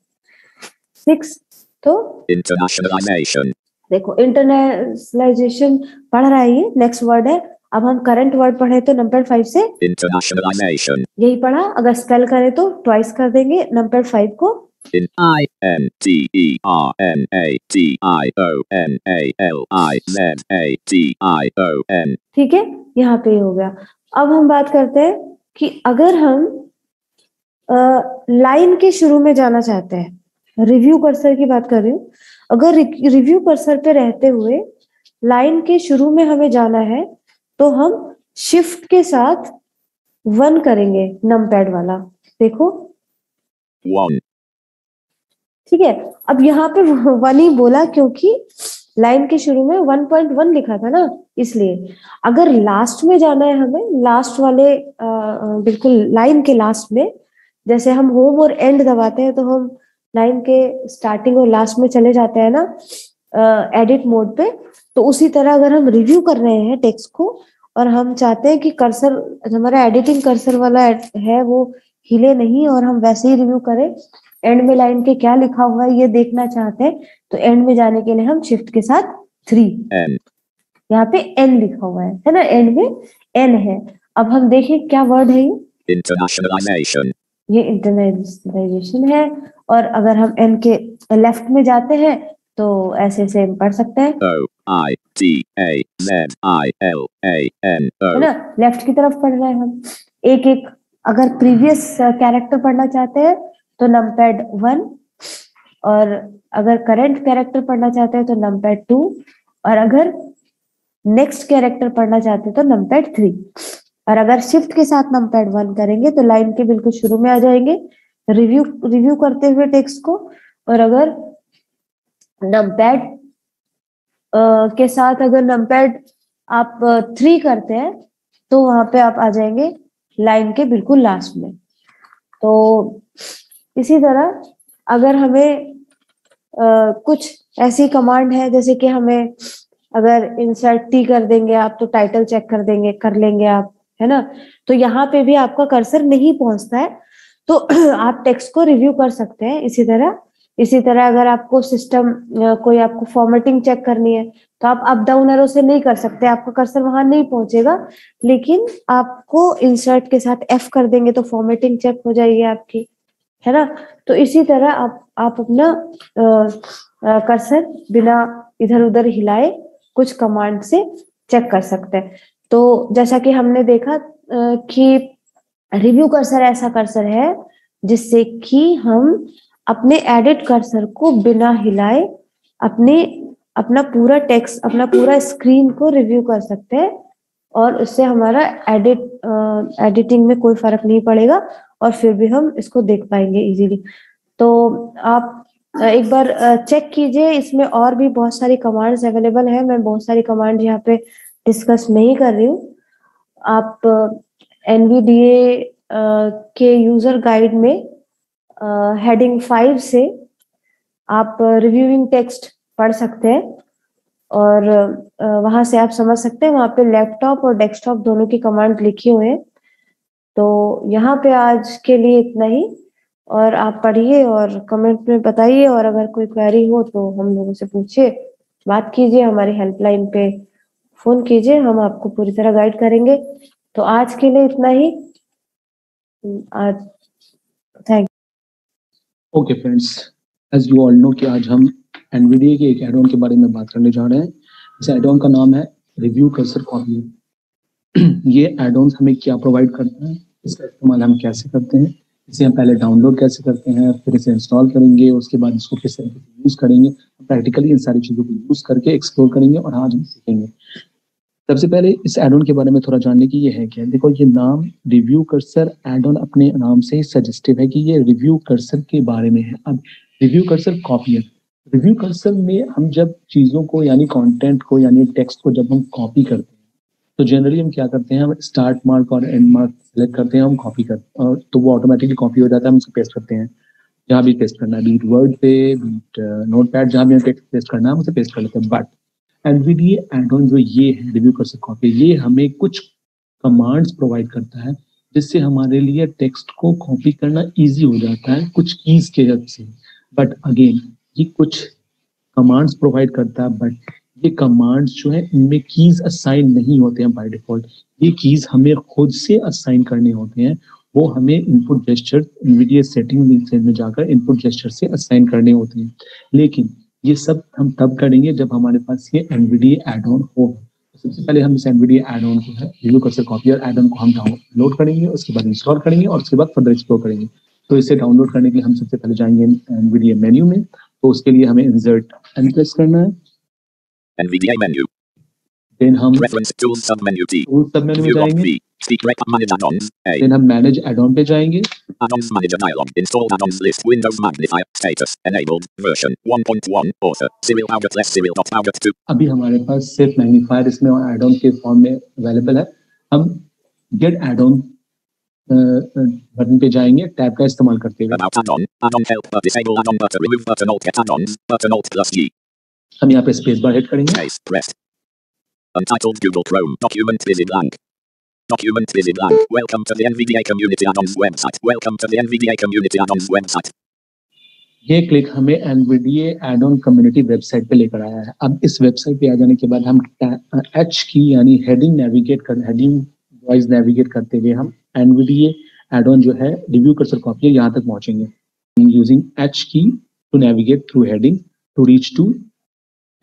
सिक्स तो Internationalization. देखो इंटरनेशनलाइजेशन पढ़ रहा है ये नेक्स्ट वर्ड है अब हम करंट वर्ड पढ़े तो नंबर फाइव से Internationalization. यही पढ़ा अगर स्पेल करें तो ट्वाइस कर देंगे नंबर फाइव को In I N T E R N A T I O N A L I Z A T I O N. ठीक है यहाँ पे हो गया अब हम बात करते हैं कि अगर हम लाइन के शुरू में जाना चाहते हैं। रिव्यू कर्सर की बात कर रही हूँ। अगर रिव्यू कर्सर पे रहते हुए लाइन के शुरू में हमें जाना है तो हम शिफ्ट के साथ वन करेंगे नम पैड वाला। देखो. ठीक है। अब यहाँ पे वन ही बोला क्योंकि लाइन के शुरू में 1.1 लिखा था ना इसलिए। अगर लास्ट में जाना है हमें लास्ट वाले अ, बिल्कुल लाइन के लास्ट में जैसे हम होम और एंड दबाते हैं तो हम लाइन के स्टार्टिंग और लास्ट में चले जाते हैं ना एडिट मोड पे। तो उसी तरह अगर हम रिव्यू कर रहे हैं टेक्स्ट को और हम चाहते हैं कि कर्सर हमारा एडिटिंग कर्सर वाला है वो हिले नहीं और हम वैसे ही रिव्यू करें। एंड में लाइन के क्या लिखा हुआ है ये देखना चाहते हैं तो एंड में जाने के लिए हम शिफ्ट के साथ थ्री यहाँ पे एन लिखा हुआ है है ना? एंड में एन है। अब हम देखें क्या वर्ड है ये. ये इंटरनेशनलाइजेशन है। और अगर हम एन के लेफ़्ट में जाते हैं तो ऐसे ऐसे पढ़ सकते हैं। O I T A Z I L A N है ना? लेफ़्ट की तरफ़ पढ़ रहे हैं हम। एक एक अगर प्रीवियस कैरेक्टर पढ़ना चाहते हैं तो नमपैड वन और अगर करंट कैरेक्टर पढ़ना चाहते हैं तो नमपैड टू और अगर नेक्स्ट कैरेक्टर पढ़ना चाहते हैं तो नमपैड थ्री और अगर शिफ्ट के साथ नम पैड वन करेंगे तो लाइन के बिल्कुल शुरू में आ जाएँगे। रिव्यू रिव्यू करते हुए टेक्स्ट को और अगर नम पैड के साथ अगर नम पैड आप थ्री करते हैं तो वहाँ पे आप आ जाएँगे लाइन के बिल्कुल लास्ट में। तो इसी तरह अगर हमें आ, कुछ ऐसी कमांड है जैसे कि हमें अगर इंसर्ट टी कर देंगे आप तो टाइटल चेक कर देंगे कर लेंगे आप। है ना? तो यहाँ पे भी आपका कर्सर नहीं पहुँचता है। तो आप टेक्स्ट को रिव्यू कर सकते हैं इसी तरह। इसी तरह अगर आपको सिस्टम कोई आपको फॉर्मेटिंग चेक करनी है तो आप अप डाउन एरो से नहीं कर सकते। आपका कर्सर वहाँ नहीं पहुंचेगा। लेकिन आपको इंसर्ट के साथ एफ़ कर देंगे तो फॉर्मेटिंग चेक हो जाएगी आपकी। है ना? तो इसी तरह आप आप अपना कर्सर बिना इधर उधर हिलाए कुछ कमांड से चेक कर सकते हैं। तो जैसा कि हमने देखा कि रिव्यू कर्सर ऐसा कर्सर है, जिससे कि हम अपने एडिट कर्सर को बिना हिलाए अपने, अपना पूरा टेक्स्ट अपना पूरा स्क्रीन को रिव्यू कर सकते हैं और उससे हमारा एडिट एडिटिंग में कोई फ़र्क नहीं पड़ेगा और फिर भी हम इसको देख पाएँगे इजीली तो आप एक बार चेक कीजिए, इसमें और भी बहुत सारी कमांड्स अवेलेबल है। मैं बहुत सारी कमांड यहाँ पे डिस्कस नहीं कर रही हूँ। आप एनवीडीए के यूज़र गाइड में हेडिंग फाइव से आप रिव्यूइंग टेक्स्ट पढ़ सकते हैं और वहाँ से आप समझ सकते हैं। वहाँ पे लैपटॉप और डेस्कटॉप दोनों की कमांड लिखी हुए हैं। तो यहाँ पे आज के लिए इतना ही और आप पढ़िए और कमेंट में बताइए और अगर कोई क्वेरी हो तो हम लोगों से पूछिए। बात कीजिए हमारी हेल्पलाइन पे। फ़ोन कीजिए, हम आपको पूरी तरह गाइड करेंगे। तो आज के लिए इतना ही। आज thank okay friends as you all know कि आज हम एनवीडिया के एक एड ऑन के बारे में बात करने जा रहे हैं। इस एड ऑन का नाम है रिव्यू कर्सर कॉपी ये एड ऑन हमें क्या प्रोवाइड करता है, इसका इस्तेमाल हम कैसे करते हैं, इसे हम पहले डाउनलोड कैसे करते हैं, फिर इसे इंस्टॉल करेंगे, उसके बाद इसको किस तरीके से यूज़ करेंगे प्रैक्टिकली इन सारी चीज़ों को यूज़ करके एक्सप्लोर करेंगे और आज हम सीखेंगे। सबसे पहले इस एड ऑन के बारे में थोड़ा जानने की ये है कि देखो, ये नाम रिव्यू कर्सर एड ऑन अपने नाम से ही सजेस्टिव है कि ये रिव्यू कर्सर के बारे में है। अब रिव्यू कर्सर कॉपी है। रिव्यू कर्सर में हम जब चीज़ों को, यानी कंटेंट को, यानी टेक्स्ट को जब हम कॉपी करते हैं तो जनरली हम क्या करते हैं, हम स्टार्ट मार्क और एंड मार्क सेलेक्ट करते हैं, हम कॉपी करते हैं तो वो ऑटोमेटिकली कॉपी हो जाता है, हम उसको पेस्ट करते हैं। जहाँ भी पेस्ट करना है बीट वर्ड पे बीट नोट पैड जहाँ भी हमें पेस्ट करना है, हम उसे पेस्ट कर लेते हैं। बट एनवीडीए एड ऑन जो ये है रिव्यू कर सकते कॉपी ये हमें कुछ कमांड्स प्रोवाइड करता है, जिससे हमारे लिए टेक्स्ट को कॉपी करना इजी हो जाता है, कुछ कीज के हेल्प से। बट अगेन ये कुछ कमांड्स प्रोवाइड करता है बट ये कमांड्स जो है, इनमें कीज असाइन नहीं होते हैं बाय डिफ़ॉल्ट ये कीज हमें खुद से असाइन करने होते हैं। वो हमें इनपुट जेस्चर इनवीडियट सेटिंग में जाकर इनपुट जेस्चर से असाइन करने होते हैं। लेकिन ये सब हम तब करेंगे जब हमारे पास ये एनवीडीए एड ऑन हो। सबसे पहले हम इस एनवीडीए एड ऑन को है रिव्यू कर कॉपी और एड ऑन को हम डाउनलोड करेंगे, उसके बाद इंस्टॉल करेंगे और उसके बाद फर्दर एक्सप्लोर करेंगे। तो इसे डाउनलोड करने के लिए हम सबसे पहले जाएँगे एनवीडीए मेन्यू में तो उसके लिए हमें इंसर्ट एन प्रेस करना है। NVDA menu. देन हम reference tools submenu T tools submenu जाएँगे। Speak rec manage on A then हम मैनेज ऐड ऑन पे जाएँगे। On manage dialog install on list Windows magnifier status enabled version 1.1 author civil out less civil dot out 2 अभी हमारे पास सिर्फ़ magnifier इसमें add on के फॉर्म में अवेलेबल है। हम गेट ऐड ऑन बटन पे जाएँगे। टैब का इस्तेमाल करते हुए। हम यहाँ पे स्पेस बार हिट करेंगे Untitled Google Chrome. Document visit blank. Document visit blank. Welcome to the NVDA Community Add-ons website. Welcome to the NVDA Community Add-ons website. ये क्लिक हमें NVDA add on community website पे लेकर आया है अब इस website पे आ जाने के बाद हम एच की यानी हेडिंग नेविगेट कर हेडिंग वॉइस नेविगेट करते हुए हम एनवीडीए एड ऑन जो है रिव्यू कर्सर कॉपी यहाँ तक पहुँचेंगे using H key to navigate through heading to reach to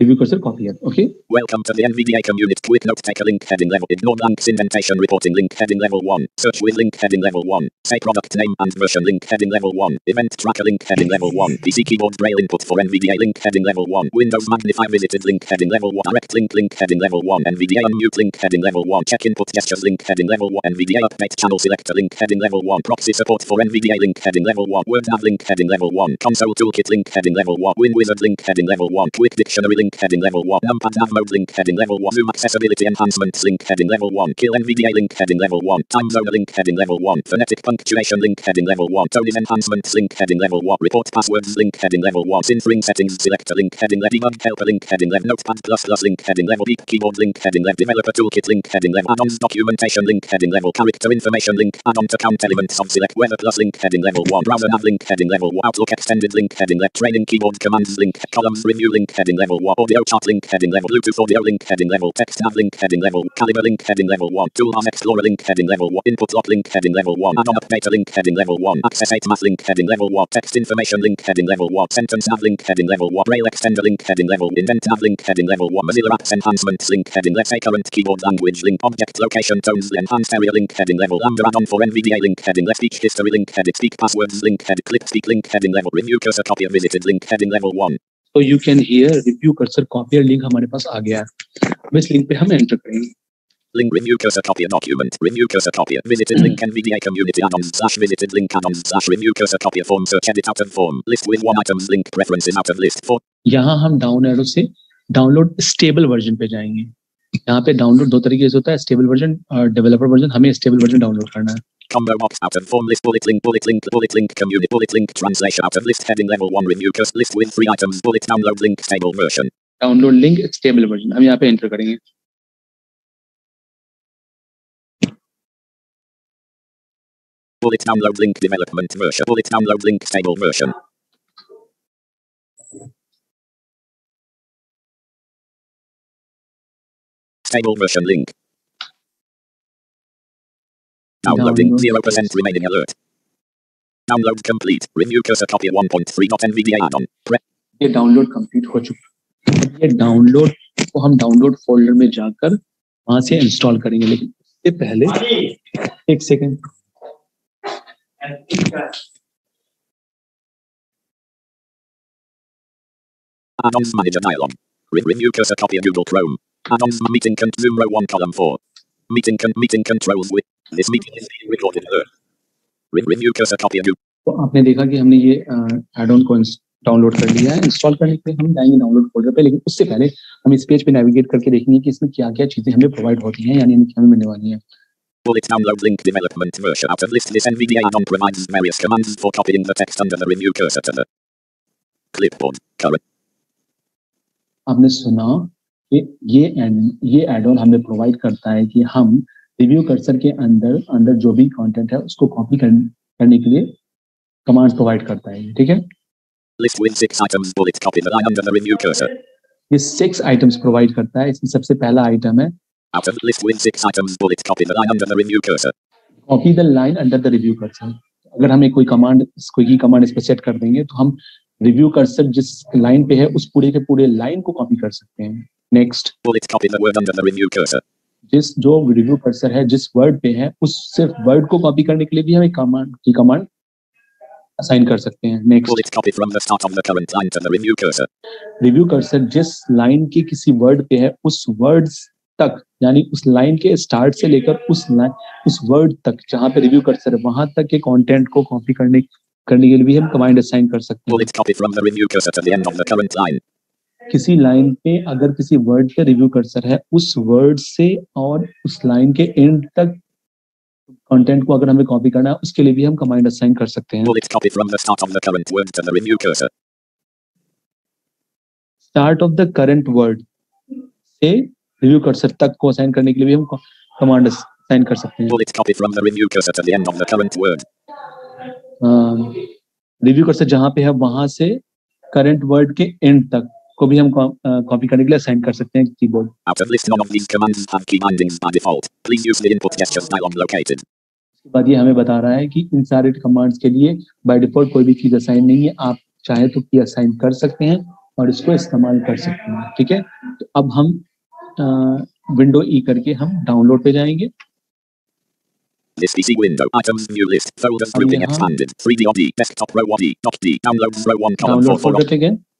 review cursor copy here. Okay. Welcome to the NVDA community. Quick note take a link heading level. Ignore blanks indentation reporting link heading level 1. Search with link heading level 1. Say product name and version link heading level 1. Event tracker link heading level 1. PC keyboard braille input for NVDA link heading level 1. Windows magnify visited link heading level 1. Direct link link heading level 1. NVDA unmute link heading level 1. Check input gestures link heading level 1. NVDA update channel selector link heading level 1. Proxy support for NVDA link heading level 1. Word nav link heading level 1. Console toolkit link heading level 1. WinWizard link heading level 1. Quick dictionary link heading level 1. Numpad nav mode link heading level 1. Zoom accessibility enhancements link heading level 1. Kill NVDA link heading level 1. Time zone link heading level 1. Phonetic punctuation link heading level 1. Tony's enhancements link heading level 1. Report passwords link heading level 1. Synth ring settings selector link heading level. Debug helper link heading level. Notepad plus plus link heading level. Beep keyboard link heading level. Developer toolkit link heading level. Add-ons documentation link heading level. Character information link. Add-on to count elements of select weather plus link heading level 1. Browser nav link heading level 1. Outlook extended link heading level. 1 Training keyboard commands link. Columns review link heading level 1. Audio chart link heading level. Bluetooth audio link heading level. Text nav link heading level. Caliber link heading level 1. Toolbars explorer link heading level 1. Input lock link heading level 1. Add-on updater link heading level 1. Access 8 math link heading level 1. Text information link heading level 1. Sentence nav link heading level 1. Braille extender link heading level 1. Indent nav link heading level 1. Mozilla apps enhancements link heading level. Say current keyboard language link. Object location tones enhanced area link heading level. Lambda add-on for NVDA link heading left speech history link heading speak passwords link head clip speak link heading level. Review cursor copy visited link heading level 1. So you can hear review cursor copy link हमारे पास आ गया है अब इस link पे हम enter करेंगे Link review cursor copy document. Review cursor copy. Visited link NVDA community add-ons slash visited link add-ons slash review cursor copy form search edit out of form. List with one items link preferences out of list. For यहाँ हम down arrow से download stable version पे जाएँगे यहाँ पे download दो तरीके से होता है स्टेबल वर्जन और डेवलपर वर्जन हमें स्टेबल वर्जन डाउनलोड करना है combo box out of form list bullet link bullet link bullet link community bullet link translation out of list heading level one review cursor list with three items bullet download link stable version. Download link stable version हम यहाँ पे enter करेंगे Bullet download link development version. Bullet download link stable version. Stable version link. Downloading 0% remaining alert. Download complete. Review cursor copy 1.3.nvda add-on. Pre- ये download complete हो चुका है ये download को हम डाउनलोड फोल्डर में जाकर वहाँ से इंस्टॉल करेंगे लेकिन उससे पहले एक second Add-ons manager dialog. Re- review cursor copy Google Chrome. Add-ons meeting con- Zoom row 1 column 4. Meeting con- meeting controls with this meeting is being recorded. Re- review cursor copy Google. तो आपने देखा कि हमने ये add on को download कर लिया है इंस्टॉल करने के लिए हम जाएँगे डाउनलोड फोल्डर पे लेकिन उससे पहले हम इस पेज पे नेविगेट करके देखेंगे कि इसमें क्या क्या चीज़ें हमें प्रोवाइड होती हैं यानी हमें मिलने वाली हैं Bullet download link development version out of list. This NVDA add-on provides various commands for copying the text under the review cursor to the clipboard. Current. आपने सुना ये एड ये एड ऑन हमें प्रोवाइड करता है कि हम रिव्यू कर्सर के अंदर अंदर जो भी कंटेंट है उसको कॉपी कर, करने के लिए कमांड्स प्रोवाइड करता है। ठीक है? ये सिक्स आइटम्स प्रोवाइड करता है। इसमें सबसे पहला आइटम है copy the line under the review cursor अगर हमें कोई कमांड कोई की कमांड इस पर सेट कर देंगे तो हम रिव्यू कर्सर जिस लाइन पे है उस पूरे के पूरे लाइन को कॉपी कर सकते हैं। नेक्स्ट. जिस जो रिव्यू कर्सर है जिस वर्ड पे है उस सिर्फ़ वर्ड को कॉपी करने के लिए भी हम एक कमांड की कमांड असाइन कर सकते हैं। नेक्स्ट. रिव्यू कर्सर जिस लाइन के किसी वर्ड पे है उस वर्ड तक यानी उस लाइन के स्टार्ट से लेकर उस लाइन उस वर्ड तक जहाँ पे रिव्यू कर्सर है वहाँ तक के कंटेंट को कॉपी करने करने के लिए भी हम कमांड असाइन कर सकते हैं। किसी लाइन पे अगर किसी वर्ड पे रिव्यू कर्सर है उस वर्ड से और उस लाइन के एंड तक कंटेंट को अगर हमें कॉपी करना है उसके लिए भी हम कमांड असाइन कर सकते हैं. Start of the current word से रिव्यू कर्सर तक को असाइन करने के लिए भी हम कमांड असाइन कर सकते हैं. रिव्यू कर्सर जहाँ पे है वहाँ से करंट वर्ड के एंड तक को भी हम कॉपी करने के लिए असाइन कर सकते हैं कीबोर्ड आफ्टर बाद ये हमें बता रहा है कि इन सारे कमांड्स के लिए बाय डिफ़ॉल्ट कोई भी चीज़ असाइन नहीं है। आप चाहे तो की असाइन कर सकते हैं और इसको इस्तेमाल कर सकते हैं। ठीक है? तो अब हम विंडो ई e करके हम डाउनलोड पे जाएँगे। This PC window, items,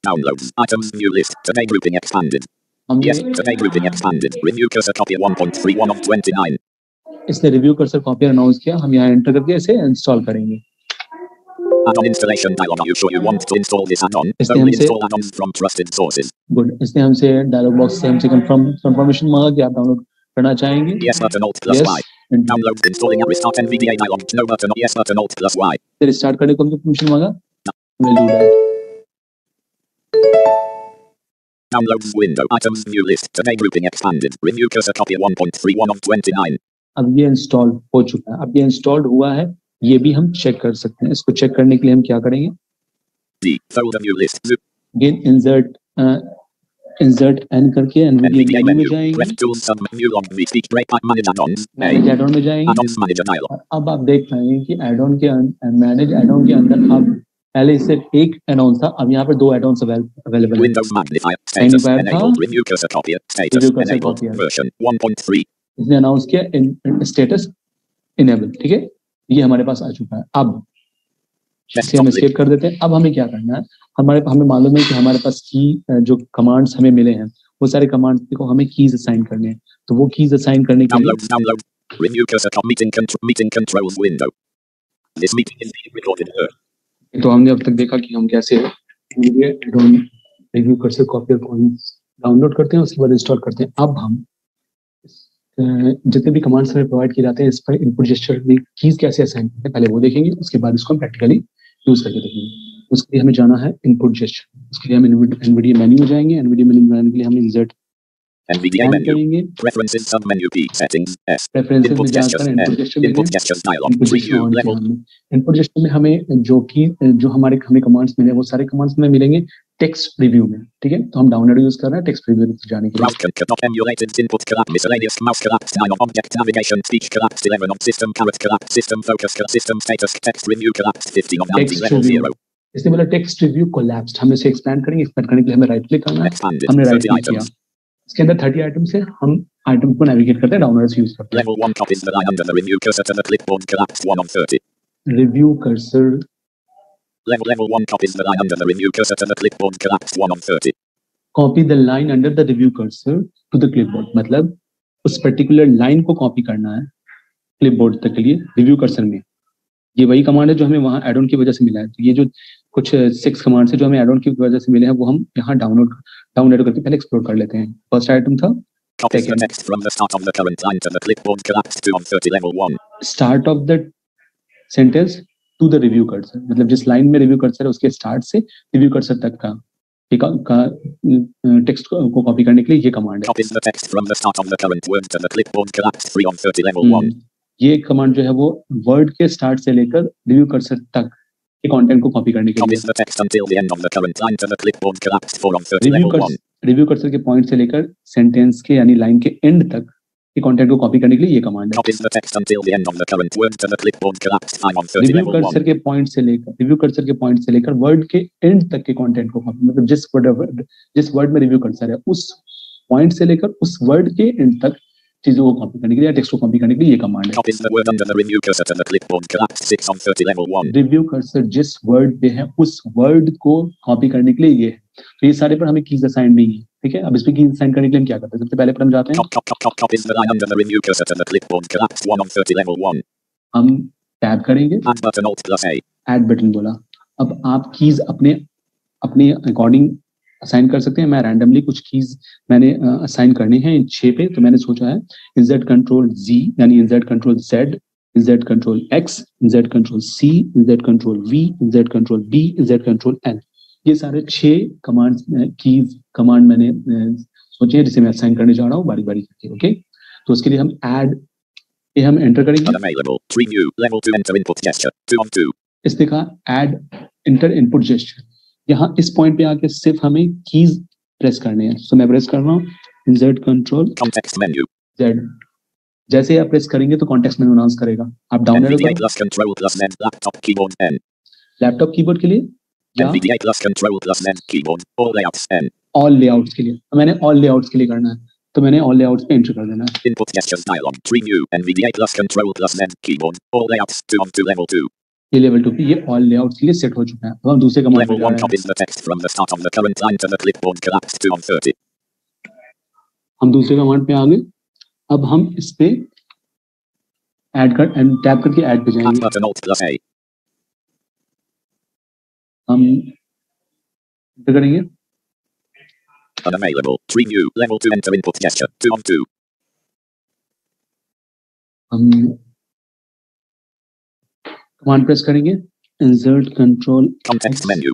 Downloads. Items view list. Today grouping expanded. yes. Today grouping expanded. Review cursor copy 1.31 of 29. इसने रिव्यू कर्सर कॉपी अनाउंस किया हम यहाँ एंटर करके इसे इंस्टॉल करेंगे Add-on installation dialog. Are you sure you want to install this add-on? Only install add-ons from trusted sources. Good. इसने हमसे dialogue box से हमसे कंफर्म कंफर्मेशन मांगा कि आप डाउनलोड करना चाहेंगे Yes button alt plus yes. Y. Download installing and restart NVDA dialog. No button. Yes button alt plus Y. फिर स्टार्ट करने को हमसे परमिशन मांगा we'll do that. Downloads window. Items view list. Today grouping expanded. Review cursor copy 1.31 of 29. अब ये install हो चुका है अब ये इंस्टॉल्ड हुआ है ये भी हम चेक कर सकते हैं इसको चेक करने के लिए हम क्या करेंगे D, folder view list. Again, insert uh, insert N करके एनवीडिया मेन्यू में जाएँगे मैनेज एड ऑन में जाएँगे अब आप देख पाएँगे कि एड ऑन के मैनेज एड ऑन के अंदर अब पहले इससे एक एड था अब यहाँ पर दो एड अवेलेबल है। इसने अनाउंस किया स्टेटस इनेबल ठीक है? ये हमारे पास आ चुका है। अब इसे हम स्केप कर देते हैं। अब हमें क्या करना है? हमारे हमें मालूम है कि हमारे पास की जो कमांड्स हमें मिले हैं वो सारे कमांड्स को हमें कीज असाइन करने हैं। तो वो कीज असाइन करने के लिए तो हमने अब तक देखा कि हम कैसे डाउनलोड करते हैं, उसके बाद इंस्टॉल करते हैं। अब हम जितने भी कमांड्स हमें प्रोवाइड किए जाते हैं, इस पर इनपुट जेस्टर में कीज कैसे असाइन करते हैं, पहले वो देखेंगे, उसके बाद इसको हम प्रैक्टिकली यूज़ करके देखेंगे। उसके लिए हमें जाना है इनपुट जेस्टर उसके लिए हम एनवीडिया मेन्यू में जाएँगे। एनवीडिया मेन्यू में जाने के लिए हम insert NVDA menu. Preferences submenu P. Settings S. Preferences input gestures N. Input gestures dialog. Preview level. Input gesture में हमें जो की जो हमारे हमें कमांड्स मिले वो सारे कमांड्स में मिलेंगे टेक्स्ट रिव्यू में ठीक है तो हम डाउनलोड यूज़ कर रहे हैं टेक्स्ट रिव्यू जाने के लिए cut cannot emulated input collapse miscellaneous mouse collapse dialog object navigation speech collapse 11 of system carrot collapse system focus system status text review collapse 15 of 19 level 0 इसने बोला टेक्स्ट रिव्यू कोलैप्स्ड हम इसे expand करेंगे expand करने के लिए हमें right click करना है हमने राइट क्लिक किया इसके अंदर थर्टी आइटम से हम आइटम को नेविगेट करते हैं copy the line under the review cursor to the clipboard मतलब उस पर्टिकुलर लाइन को कॉपी करना है क्लिप बोर्ड तक के लिए रिव्यू कर्सर में। ये वही कमांड है जो हमें वहाँ एडोन की वजह से मिला है। तो ये जो कुछ सिक्स कमांड्स है जो हमें एड ऑन की वजह से मिले हैं वो हम यहाँ डाउनलोड डाउनलोड करके पहले एक्सप्लोर कर लेते हैं। फ़र्स्ट आइटम था start of the sentence to the review cursor मतलब जिस लाइन में रिव्यू कर्सर है उसके स्टार्ट से रिव्यू कर्सर तक का। का टेक्स्ट को कॉपी करने के लिए ये कमांड है। ये कमांड जो है वो वर्ड के स्टार्ट से लेकर रिव्यू कर्सर तक के कंटेंट को कॉपी करने के लिए। रिव्यू कर्सर के पॉइंट से लेकर सेंटेंस के यानी लाइन के एंड तक के कंटेंट को कॉपी करने के लिए ये कमांड है। रिव्यू कर्सर के पॉइंट से लेकर रिव्यू कर्सर के पॉइंट से लेकर वर्ड के एंड तक के कंटेंट को कॉपी मतलब जिस वर्ड जिस वर्ड में रिव्यू कर्सर है उस पॉइंट से लेकर उस वर्ड के एंड तक चीज़ों को कॉपी करने के लिए टेक्स्ट को कॉपी करने के लिए ये कमांड है। रिव्यू कर्सर जिस वर्ड पे है उस वर्ड को कॉपी करने के लिए ये है। तो ये सारे पर हमें कीज असाइन नहीं है ठीक है? अब इस पे कीज असाइन करने के लिए हम क्या करते हैं? सबसे पहले पर हम जाते हैं। हम टैब करेंगे। एड बटन बोला। अब आप कीज अपने अपने अकॉर्डिंग असाइन कर सकते हैं। मैं रैंडमली कुछ कीज मैंने असाइन करनी है इन छह पे तो मैंने सोचा है इजेड कंट्रोल जी यानी इजेड कंट्रोल जेड इजेड कंट्रोल एक्स इजेड कंट्रोल सी इजेड कंट्रोल वी इजेड कंट्रोल बी इजेड कंट्रोल एल ये सारे छह कमांड कीज कमांड मैंने सोचे जिसे मैं असाइन करने जा रहा हूँ बारी बारी करके ओके तो उसके लिए हम एड ये हम एंटर करेंगे। इस देखा एड इंटर इनपुट जेस्टर यहाँ इस पॉइंट पे आके सिर्फ़ हमें कीज प्रेस करने हैं सो so, मैं प्रेस कर रहा हूँ इंसर्ट कंट्रोल जेड जैसे आप प्रेस करेंगे तो कॉन्टेक्स्ट मेनू अनाउंस करेगा आप डाउनलोड लैपटॉप कीबोर्ड के लिए. ऑल लेआउट्स के लिए मैंने ऑल लेआउट्स के लिए करना है तो मैंने ऑल लेआउट्स पे एंटर कर देना है dialog. Tree view. NVDA plus Control plus Z keyboard. All layouts 2 on 2 level 2. ये लेवल टू पे ये ऑल लेआउट्स के लिए सेट हो चुका है अब हम दूसरे कमांड पे जा 1 रहे हैं copies the text from the start of the current line to the clipboard collapsed 2 on 30. हम दूसरे कमांड पे आ गए अब हम इस पे ऐड कर टैप करके ऐड पे जाएँगे. हम enter करेंगे Unavailable. Tree view. Level 2 enter input gesture. 2 on 2. हम कमांड प्रेस करेंगे insert control Context menu.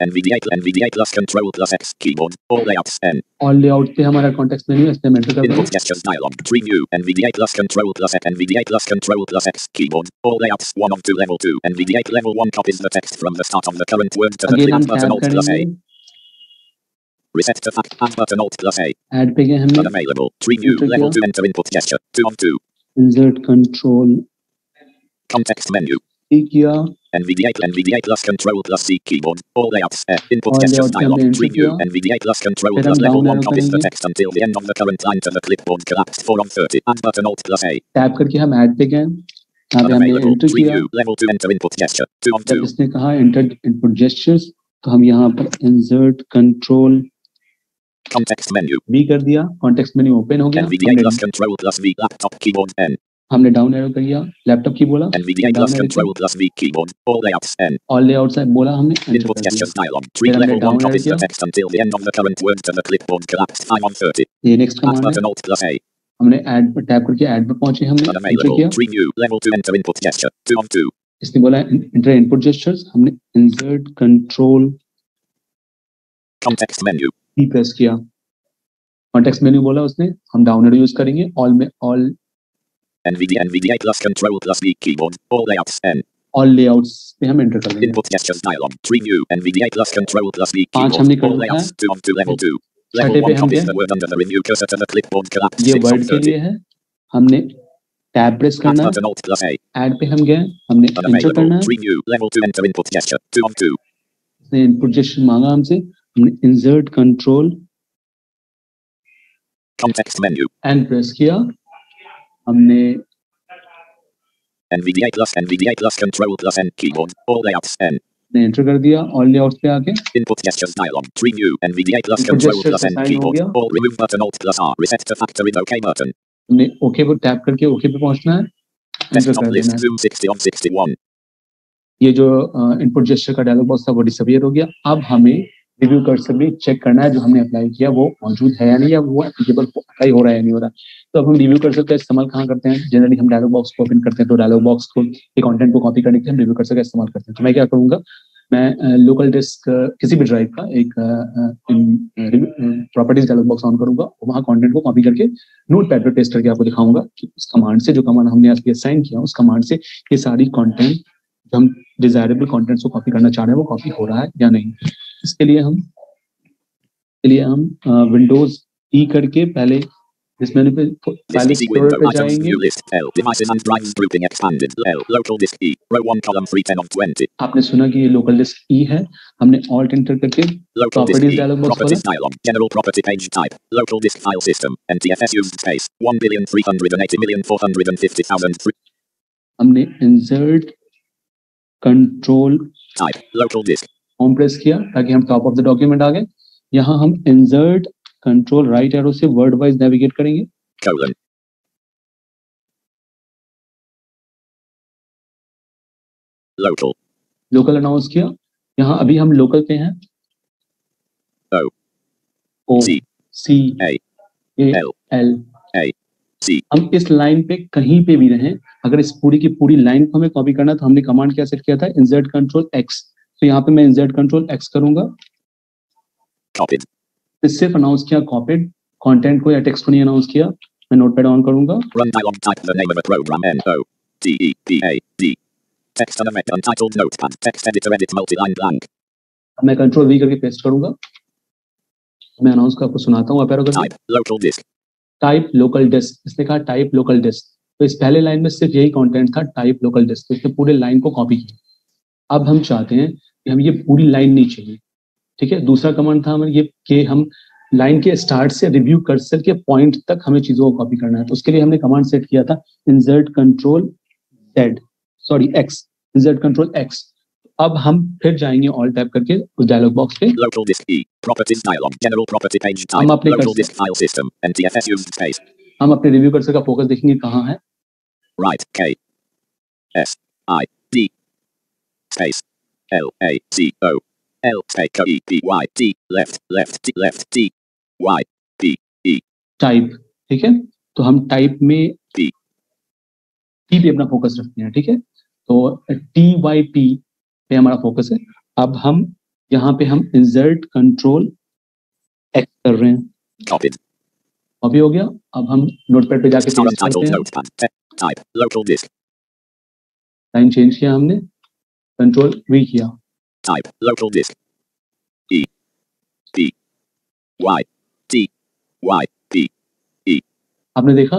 NVDA NVDA plus Control plus X keyboard. All layouts N. All layout पे हमारा कॉन्टेक्स्ट मेन्यू है इसमें हम एंटर कर Input देंगे gestures dialog. Tree view. NVDA plus Control plus X. NVDA plus Control plus X keyboard. All layouts 1 on 2 level 2. NVDA level 1 copies the text from the start of the current word to the again हम clip button tap Alt plus A. करेंगे Reset to fact. Add button Alt plus A. Add पे गए हमने Unavailable. Tree view. Enter Level किया। 2 enter input gesture. 2 on 2. Insert control Context menu. किया NVDA NVDA plus Control plus C keyboard. All layouts F. Input All gestures dialog. हमने Tree enter view. किया। NVDA plus Control plus level 1 arrow copies the text until the end of the current line to the clipboard collapsed 4 on 30. Add button Alt plus A. Tap करके हम add पे गए यहाँ पे हमने. Enter किया. Level 2 enter input gesture. 2 on जब 2. इसने कहा एंटर इनपुट जेस्चर्स तो हम यहाँ पर इंसर्ट कंट्रोल Context menu. भी कर दिया कॉन्टेक्स्ट मेन्यू ओपन हो गया NVDA plus Control plus V laptop keyboard N. हमने डाउन एरो कर दिया लैपटॉप की बोला। ऑल लेआउट्स है बोला हमने ये नेक्स्ट कमांड है। हमने ऐड पर टैप करके ऐड पर पहुँचे हमने क्या किया। Preview level to enter input gesture 2 on 2 इसने बोला एंटर इनपुट जेस्चर्स हमने insert control context menu press किया। कॉन्टेक्स्ट मेन्यू बोला उसने हम डाउन एरो यूज़ करेंगे ऑल में all NVDA NVDA plus Control plus V keyboard. All layouts N. All layouts पे हम एंटर कर देंगे Input gestures dialog. Tree view. NVDA plus Control plus V पाँच keyboard. हमने कर All रखा layouts 2 on 2 level 2. छठे पे 1 हम गए ये 6 on वर्ड के 30. लिए है हमने टैब प्रेस करना है. ऐड पे हम गए हमने एंटर करना है. Level 2 enter input gesture. 2 on 2. उसने इनपुट जेस्चर मांगा हमसे हमने insert control Context menu. And press किया हमने NVDA plus NVDA plus Control plus N keyboard. All layouts N. ने एंटर कर दिया ऑल लेआउट्स पे आके Input gestures dialog. Tree view. NVDA plus Control plus N keyboard. All remove button Alt plus R. Reset to factory OK button. हमने okay पर tap करके okay पे पहुँचना है देना है zoom 60 on 61. ये जो इनपुट जेस्चर का डायलॉग बॉक्स था वो डिसअपियर हो गया अब हमें रिव्यू कर्सर भी चेक करना है, जो हमने अप्लाई किया वो मौजूद है या नहीं, या वो एप्लीकेबल अप्लाई हो रहा है या नहीं हो रहा तो अब हम रिव्यू कर्सर का इस्तेमाल कहाँ करते हैं? जनरली हम डायलॉग बॉक्स को ओपन करते हैं तो डायलॉग बॉक्स को, के कंटेंट को कॉपी करने के हम रिव्यू कर्सर का इस्तेमाल करते हैं। तो मैं क्या करूँगा? मैं लोकल डिस्क किसी भी ड्राइव का एक प्रॉपर्टीज़ डायलॉग बॉक्स ऑन करूँगा, वहाँ कंटेंट को कॉपी करके नोट पैड पर पेस्ट करके आपको दिखाऊँगा कि उस कमांड से जो कमांड हमने आज असाइन किया, उस कमांड से ये सारी कंटेंट जो हम डिजायरेबल कंटेंट्स को कॉपी करना चाह रहे हैं, वो कॉपी हो रहा है या नहीं। इसके लिए हम इसके लिए हम विंडोज़ ई करके पहले इस मेनू पे फ़ाइल एक्सप्लोरर पे जाएँगे view list L devices and drives grouping expanded L local disk E row 1 column 310 on 20 आपने सुना कि ये लोकल डिस्क ई है हमने ऑल्ट एंटर करके E dialog box properties dialog general property page type local disk file system NTFS used space 1 billion 380 million 450,000 हमने insert control type local disk home press किया ताकि हम टॉप ऑफ़ द डॉक्यूमेंट आ गए यहाँ हम insert control right arrow से word wise navigate करेंगे लोकल अनाउंस किया यहाँ अभी हम लोकल पे हैं O. O C. C A. A L. L A. C. हम इस लाइन पे कहीं पे भी रहें अगर इस पूरी की पूरी लाइन को हमें कॉपी करना तो हमने कमांड क्या सेट किया था इंसर्ट कंट्रोल एक्स तो यहाँ पे मैं इंसर्ट कंट्रोल एक्स करूँगा। सिर्फ़ अनाउंस किया कॉपीड कंटेंट को या टेक्स्ट को नहीं अनाउंस किया मैं नोटपैड ऑन करूँगा। Run dialog type the name of a program N O T E untitled notepad text editor edit multi-line blank. अब मैं कंट्रोल वी करके पेस्ट करूँगा। मैं अनाउंस आपको सुनाता हूँ टाइप लोकल डिस्क इसने कहा टाइप लोकल डिस्क तो इस पहले लाइन में सिर्फ़ यही कंटेंट था टाइप लोकल डिस्क तो इसने पूरे लाइन को कॉपी किया। अब हम चाहते हैं हमें ये पूरी लाइन नहीं चाहिए ठीक है दूसरा कमांड था हमें ये कि हम लाइन के स्टार्ट से रिव्यू कर्सर के पॉइंट तक हमें चीज़ों को कॉपी करना है तो उसके लिए हमने कमांड सेट किया था insert control Z sorry X insert control X अब हम फिर जाएँगे ऑल टैप करके उस डायलॉग बॉक्स पे E. हम अपने हम अपने रिव्यू कर्सर का फोकस देखेंगे कहाँ है Right. K. S. I. D. Space. L. A. C. O. L. Space. E. P. Y. T. Left. Left. T. Left. T. Y. Type ठीक है तो हम टाइप में P. टी पे अपना फोकस रखते हैं ठीक है तो टी वाई पी पे हमारा फोकस है अब हम यहाँ पे हम इंसर्ट कंट्रोल एक्स कर रहे हैं. अभी हो गया अब हम नोटपैड पे जाके Type. लाइन चेंज किया हमने कंट्रोल वी किया Type. Local disk. E. P. Y. T. Y. P. आपने देखा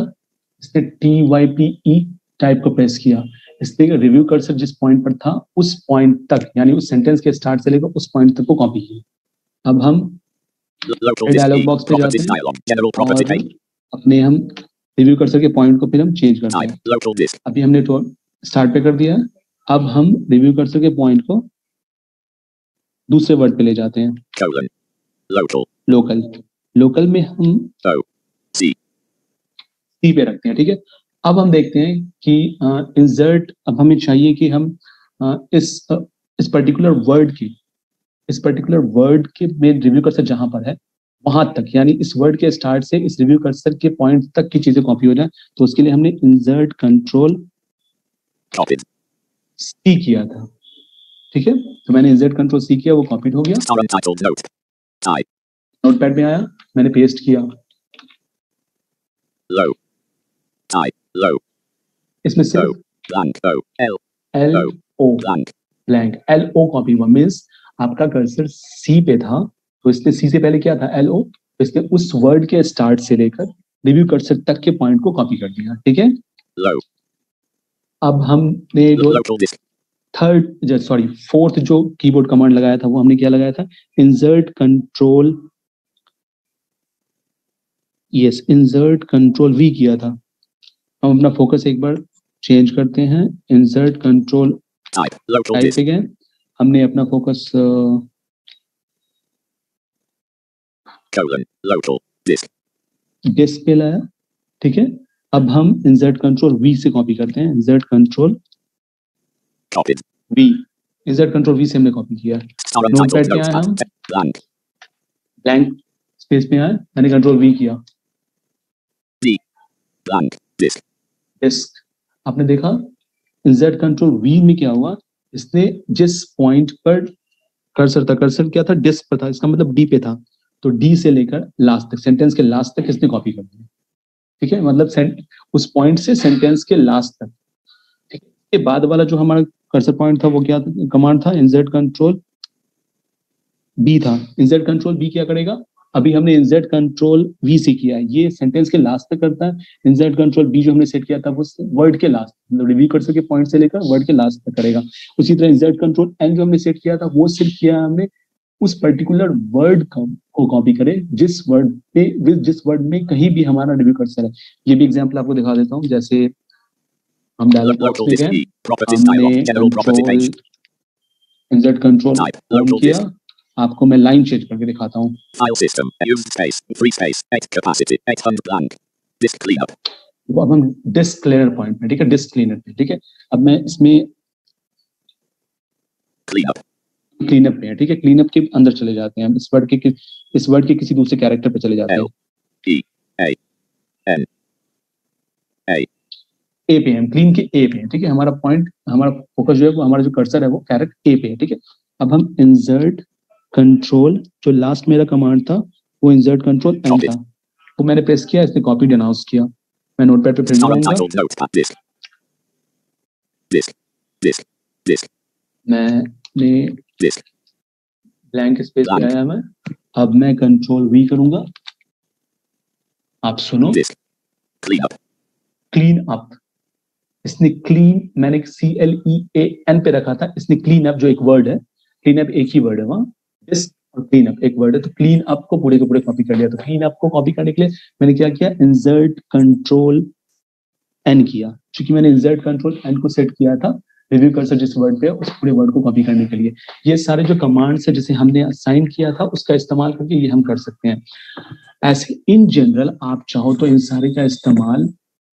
इसने T Y P E type को प्रेस किया इसने रिव्यू कर्सर जिस पॉइंट पर था उस पॉइंट तक यानी उस सेंटेंस के स्टार्ट से लेकर उस पॉइंट तक को कॉपी किया अब हम डायलॉग E. बॉक्स पे जाते हैं और अपने हम रिव्यू कर्सर के पॉइंट को फिर हम चेंज करते हैं. अभी हमने स्टार्ट पे कर दिया है अब हम रिव्यू कर्सर के पॉइंट को दूसरे वर्ड पे ले जाते हैं लोकल लोकल में हम. C. सी पे रखते हैं ठीक है अब हम देखते हैं कि इंसर्ट अब हमें चाहिए कि हम अ, इस अ, इस पर्टिकुलर वर्ड की इस पर्टिकुलर वर्ड के में रिव्यू कर्सर जहाँ पर है वहाँ तक यानी इस वर्ड के स्टार्ट से इस रिव्यू कर्सर के पॉइंट तक की चीज़ें कॉपी हो जाए तो उसके लिए हमने इंसर्ट कंट्रोल. सी किया था ठीक है तो मैंने इंसर्ट कंट्रोल सी किया वो कॉपीड हो गया नोटपैड में आया मैंने पेस्ट किया Low. Type. Low. इसमें सिर्फ़ Blank. O. L. L low, O Blank. Blank L O copy हुआ मीन्स आपका कर्सर सी पे था तो इसने सी से पहले क्या था एल ओ तो इसने उस वर्ड के स्टार्ट से लेकर रिव्यू कर्सर तक के पॉइंट को कॉपी कर दिया ठीक है Low. अब हमने जो थर्ड सॉरी फोर्थ जो कीबोर्ड कमांड लगाया था वो हमने क्या लगाया था? Insert control yes insert control V किया था। हम अपना फोकस एक बार चेंज करते हैं। Insert control type disk. हमने अपना फोकस. डिस्क पे लाया ठीक है? अब हम इंसर्ट कंट्रोल वी से कॉपी करते हैं। Insert control. V insert control V से हमने कॉपी किया। पे हम. ब्लैंक स्पेस में आया मैंने कंट्रोल वी किया. Disk. डिस्क आपने देखा? इंसर्ट कंट्रोल वी में क्या हुआ? इसने जिस पॉइंट पर कर्सर था कर्सर क्या था? डिस्क पर था। इसका मतलब डी पे था। तो डी से लेकर लास्ट तक सेंटेंस के लास्ट तक इसने कॉपी कर दिया। ठीक है? मतलब उस पॉइंट से सेंटेंस के लास्ट तक। ठीक है? बाद वाला जो हमारा कर्सर पॉइंट था, वो क्या कमांड था इंसर्ट कंट्रोल बी था। इंसर्ट कंट्रोल बी क्या करेगा? अभी हमने इंसर्ट कंट्रोल वी से किया ये सेंटेंस के लास्ट तक करता है। इंसर्ट कंट्रोल बी जो हमने सेट किया था, वो वर्ड के लास्ट मतलब रिव्यू कर्सर के पॉइंट से लेकर वर्ड के लास्ट तक करेगा। उसी तरह इंसर्ट कंट्रोल एन जो हमने सेट किया था, वो सिर्फ़ किया हमने उस पर्टिकुलर वर्ड को कॉपी करे जिस वर्ड पे जिस- जिस वर्ड में कहीं भी हमारा रिव्यू कर्सर है ये भी एग्जांपल आपको दिखा देता हूँ जैसे हम डायलॉग बॉक्स में गए हमने इंसर्ट कंट्रोल ऑन किया आपको मैं लाइन चेंज करके दिखाता हूँ File system. Used space. Free space. 8 capacity. 800 blank. Disk cleanup. वो अब हम डिस्क क्लीनर पॉइंट पे ठीक है डिस्क क्लीनर पे ठीक है अब मैं इसमें Cleanup. क्लीनअप पे है, ठीक है? क्लीनअप के अंदर चले जाते हैं इस वर्ड के इस वर्ड के किसी दूसरे कैरेक्टर पे चले जाते हैं. ए पे हम क्लीन के ए पे ठीक है? हमारा पॉइंट हमारा फोकस जो है, वो हमारा जो कर्सर है, वो कैरेक्ट ए पे है, ठीक है? अब हम इंसर्ट कंट्रोल जो लास्ट मेरा कमांड था, वो इंसर्ट कंट्रोल एन था। वो मैंने प्रेस किया, इसने कॉपी अनाउंस किया। मैं नोटपैड पे फिर Star जाऊँगा Disk. Blank space. आया मैं। अब मैं कंट्रोल वी करूँगा। आप सुनो। Disk. Cleanup. क्लीन अप इसने क्लीन मैंने C L E A N पे रखा था। इसने क्लीन अप जो एक वर्ड है क्लीन अप एक ही वर्ड है वहाँ। और क्लीन अप एक वर्ड है। तो क्लीन अप को पूरे के पूरे कॉपी कर लिया। तो क्लीन अप को कॉपी करने के लिए मैंने क्या किया? इंसर्ट कंट्रोल एन किया। क्योंकि मैंने इंसर्ट कंट्रोल एन को सेट किया था रिव्यू कर्सर जिस वर्ड पे, उस पूरे वर्ड को कॉपी करने के लिए। ये सारे जो कमांड्स है, जिसे हमने असाइन किया था, उसका इस्तेमाल करके ये हम कर सकते हैं। ऐसे इन जनरल आप चाहो तो इन सारे का इस्तेमाल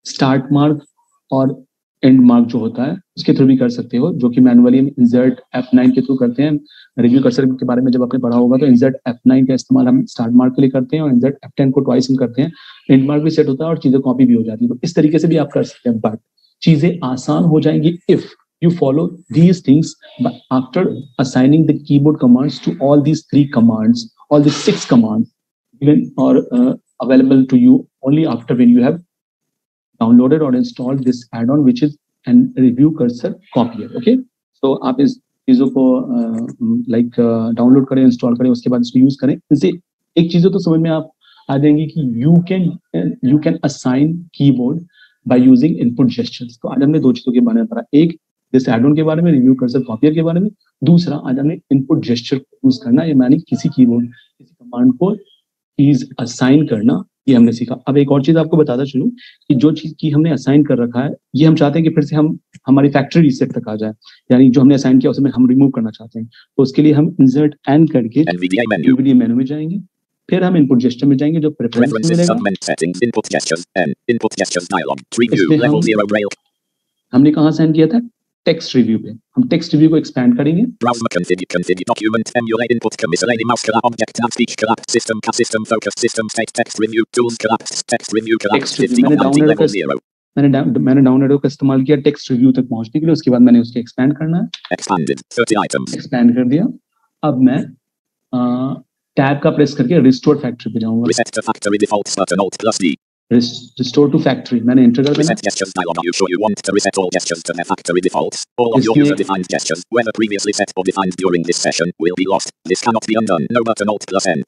स्टार्ट मार्क और एंड मार्क जो होता है, उसके थ्रू भी कर सकते हो, जो कि मैनुअली हम इंसर्ट एफ़ नाइन के थ्रू करते हैं। रिव्यू कर्सर के बारे में जब आपने पढ़ा होगा तो इंसर्ट एफ़ नाइन का इस्तेमाल हम स्टार्ट मार्क के लिए करते हैं और इंसर्ट एफ़ टेन को ट्वाइस हम करते हैं। एंड मार्क भी सेट होता है और चीज़ें कॉपी भी हो जाती है। तो इस तरीके से भी आप कर सकते हैं बट चीज़ें आसान हो जाएँगी if you follow these things but after assigning the keyboard commands to all these three commands all these six commands given or uh, available to you only after when you have downloaded or installed this add-on which is an review cursor copier okay so आप इस चीज़ों को like download करें install करें उसके बाद इसको use करें इसे एक चीज़ों तो समझ में आप आ जाएँगी कि you can you can assign keyboard by using input gestures तो आज हमने दो चीज़ों के बारे में पढ़ा एक जैसे एड के बारे में रिव्यू कर्सर कॉपियर के बारे में। दूसरा आज हमने इनपुट जेस्चर यूज़ करना ये मानी किसी कीबोर्ड किसी कमांड को चीज़ असाइन करना ये हमने सीखा। अब एक और चीज़ आपको बताता चलूँ कि जो चीज़ की हमने असाइन कर रखा है ये हम चाहते हैं कि फिर से हम हमारी फैक्ट्री रिसेट तक आ जाए। यानी जो हमने असाइन किया उसमें हम रिमूव करना चाहते हैं। तो उसके लिए हम इंसर्ट एन करके यूवीडी मेनू में जाएँगे। फिर हम इनपुट जेस्टर में जाएँगे जो प्रेफरेंस में मिलेगा। segment settings, input gestures, N, input gestures dialog, tree view, इसमें level हम- 0 rail, हमने कहाँ साइन किया था? टेक्स्ट रिव्यू पे हम टेक्स्ट रिव्यू को एक्सपैंड करेंगे browser configure, configure document, emulate input, commiserate, mouse collapse, object tab, speech collapse, system, ca- system focus, system state, text review, tools collapse, text review collapse, Text review, 50, मैंने 90, download level कर- 0, मैंने डा- मैंने down arrow का इस्तेमाल किया text review तक पहुँचने के लिए उसके बाद मैंने उसको एक्सपैंड करना है expanded, 30 items, एक्सपैंड कर दिया अब मैं टैब का प्रेस करके रिस्टोर फैक्ट्री पे जाऊँगा reset to factory मैंने एंटर कर reset gestures dialog, you sure you want to reset all gestures to their factory defaults? All of your user defined gestures, whether previously set or defined during this session, will be lost. This cannot be undone, no button, alt plus N.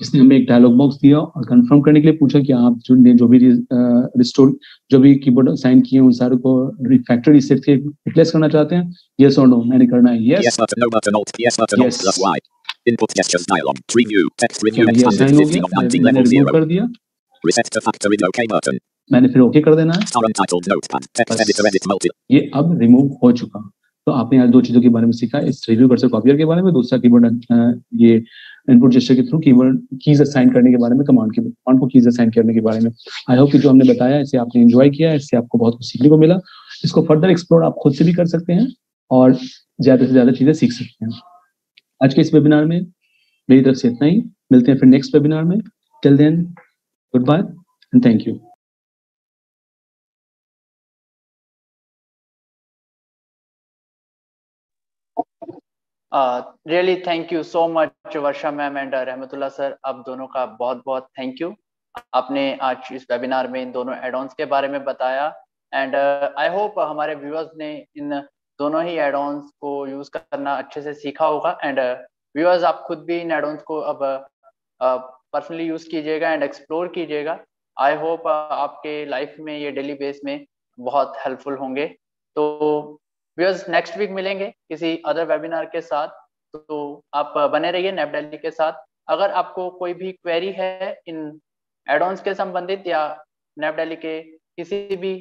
इसने हमें एक dialogue box दिया और confirm करने के लिए पूछा कि आप जो ने जो भी रिस्टोर जो भी कीबोर्ड साइन किए हैं उन सारे को फैक्ट्री रिसेट से रिप्लेस करना चाहते हैं यस और नो मैंने करना है yes button, no button, alt, yes button, alt Yes. plus Y. Input gestures dialog, tree view, text review, ये expanded, साइन हो 50 गया of 90, मैंने level रिमूव 0. कर दिया Reset to factory, OK button. मैंने फिर ओके कर देना है। Untitled notepad, text editor, edit multi. ये अब रिमूव हो चुका। तो आपने आज दो चीज़ों के बारे में सीखा। इस रिव्यू कर्सर कॉपियर के बारे में दूसरा कीबोर्ड ये इनपुट जेस्चर के थ्रू कीवर्ड कीज असाइन करने के बारे में कमांड के कमांड को कीज असाइन करने के बारे में। आई होप कि जो हमने बताया इसे आपने एंजॉय किया इससे आपको बहुत कुछ सीखने को मिला। इसको फर्दर एक्सप्लोर आप खुद से भी कर सकते हैं और ज़्यादा से ज़्यादा चीज़ें सीख सकते हैं। आज के इस वेबिनार में मेरी तरफ़ से इतना ही। मिलते हैं फिर नेक्स्ट वेबिनार में। Till then goodbye and thank you really thank you so much Varsha ma'am and Rahmatullah sir आप दोनों का बहुत बहुत थैंक यू आपने आज इस वेबिनार में इन दोनों एडॉन्स के बारे में बताया एंड आई होप हमारे व्यूअर्स ने इन दोनों ही एडॉन्स को यूज़ करना अच्छे से सीखा होगा एंड व्यूअर्स आप खुद भी इन एडॉन्स को अब पर्सनली यूज़ कीजिएगा एंड एक्सप्लोर कीजिएगा। आई होप आपके लाइफ में, ये डेली बेस में बहुत हेल्पफुल होंगे। तो व्यूअर्स नेक्स्ट वीक मिलेंगे किसी अदर वेबिनार के साथ। तो आप बने रहिए नेप डेली के साथ। अगर आपको कोई भी क्वेरी है इन एडॉन्स के संबंधित या नेप डेली के किसी भी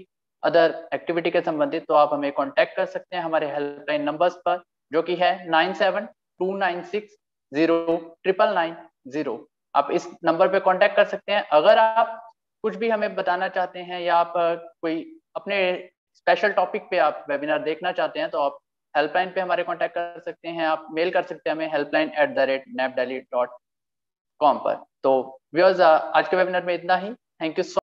अदर एक्टिविटी के संबंधित तो आप हमें कांटेक्ट कर सकते हैं हमारे हेल्पलाइन नंबर्स पर, जो कि है nine seven two nine six zero triple nine zero आप इस नंबर पे कांटेक्ट कर सकते हैं। अगर आप कुछ भी हमें बताना चाहते हैं या आप कोई अपने स्पेशल टॉपिक पे आप वेबिनार देखना चाहते हैं तो आप हेल्पलाइन पे हमारे कांटेक्ट कर सकते हैं। आप मेल कर सकते हैं हमें helpline at the rate NAB Delhi dot com पर। तो व्यूअर्स आज के वेबिनार में इतना ही। Thank you so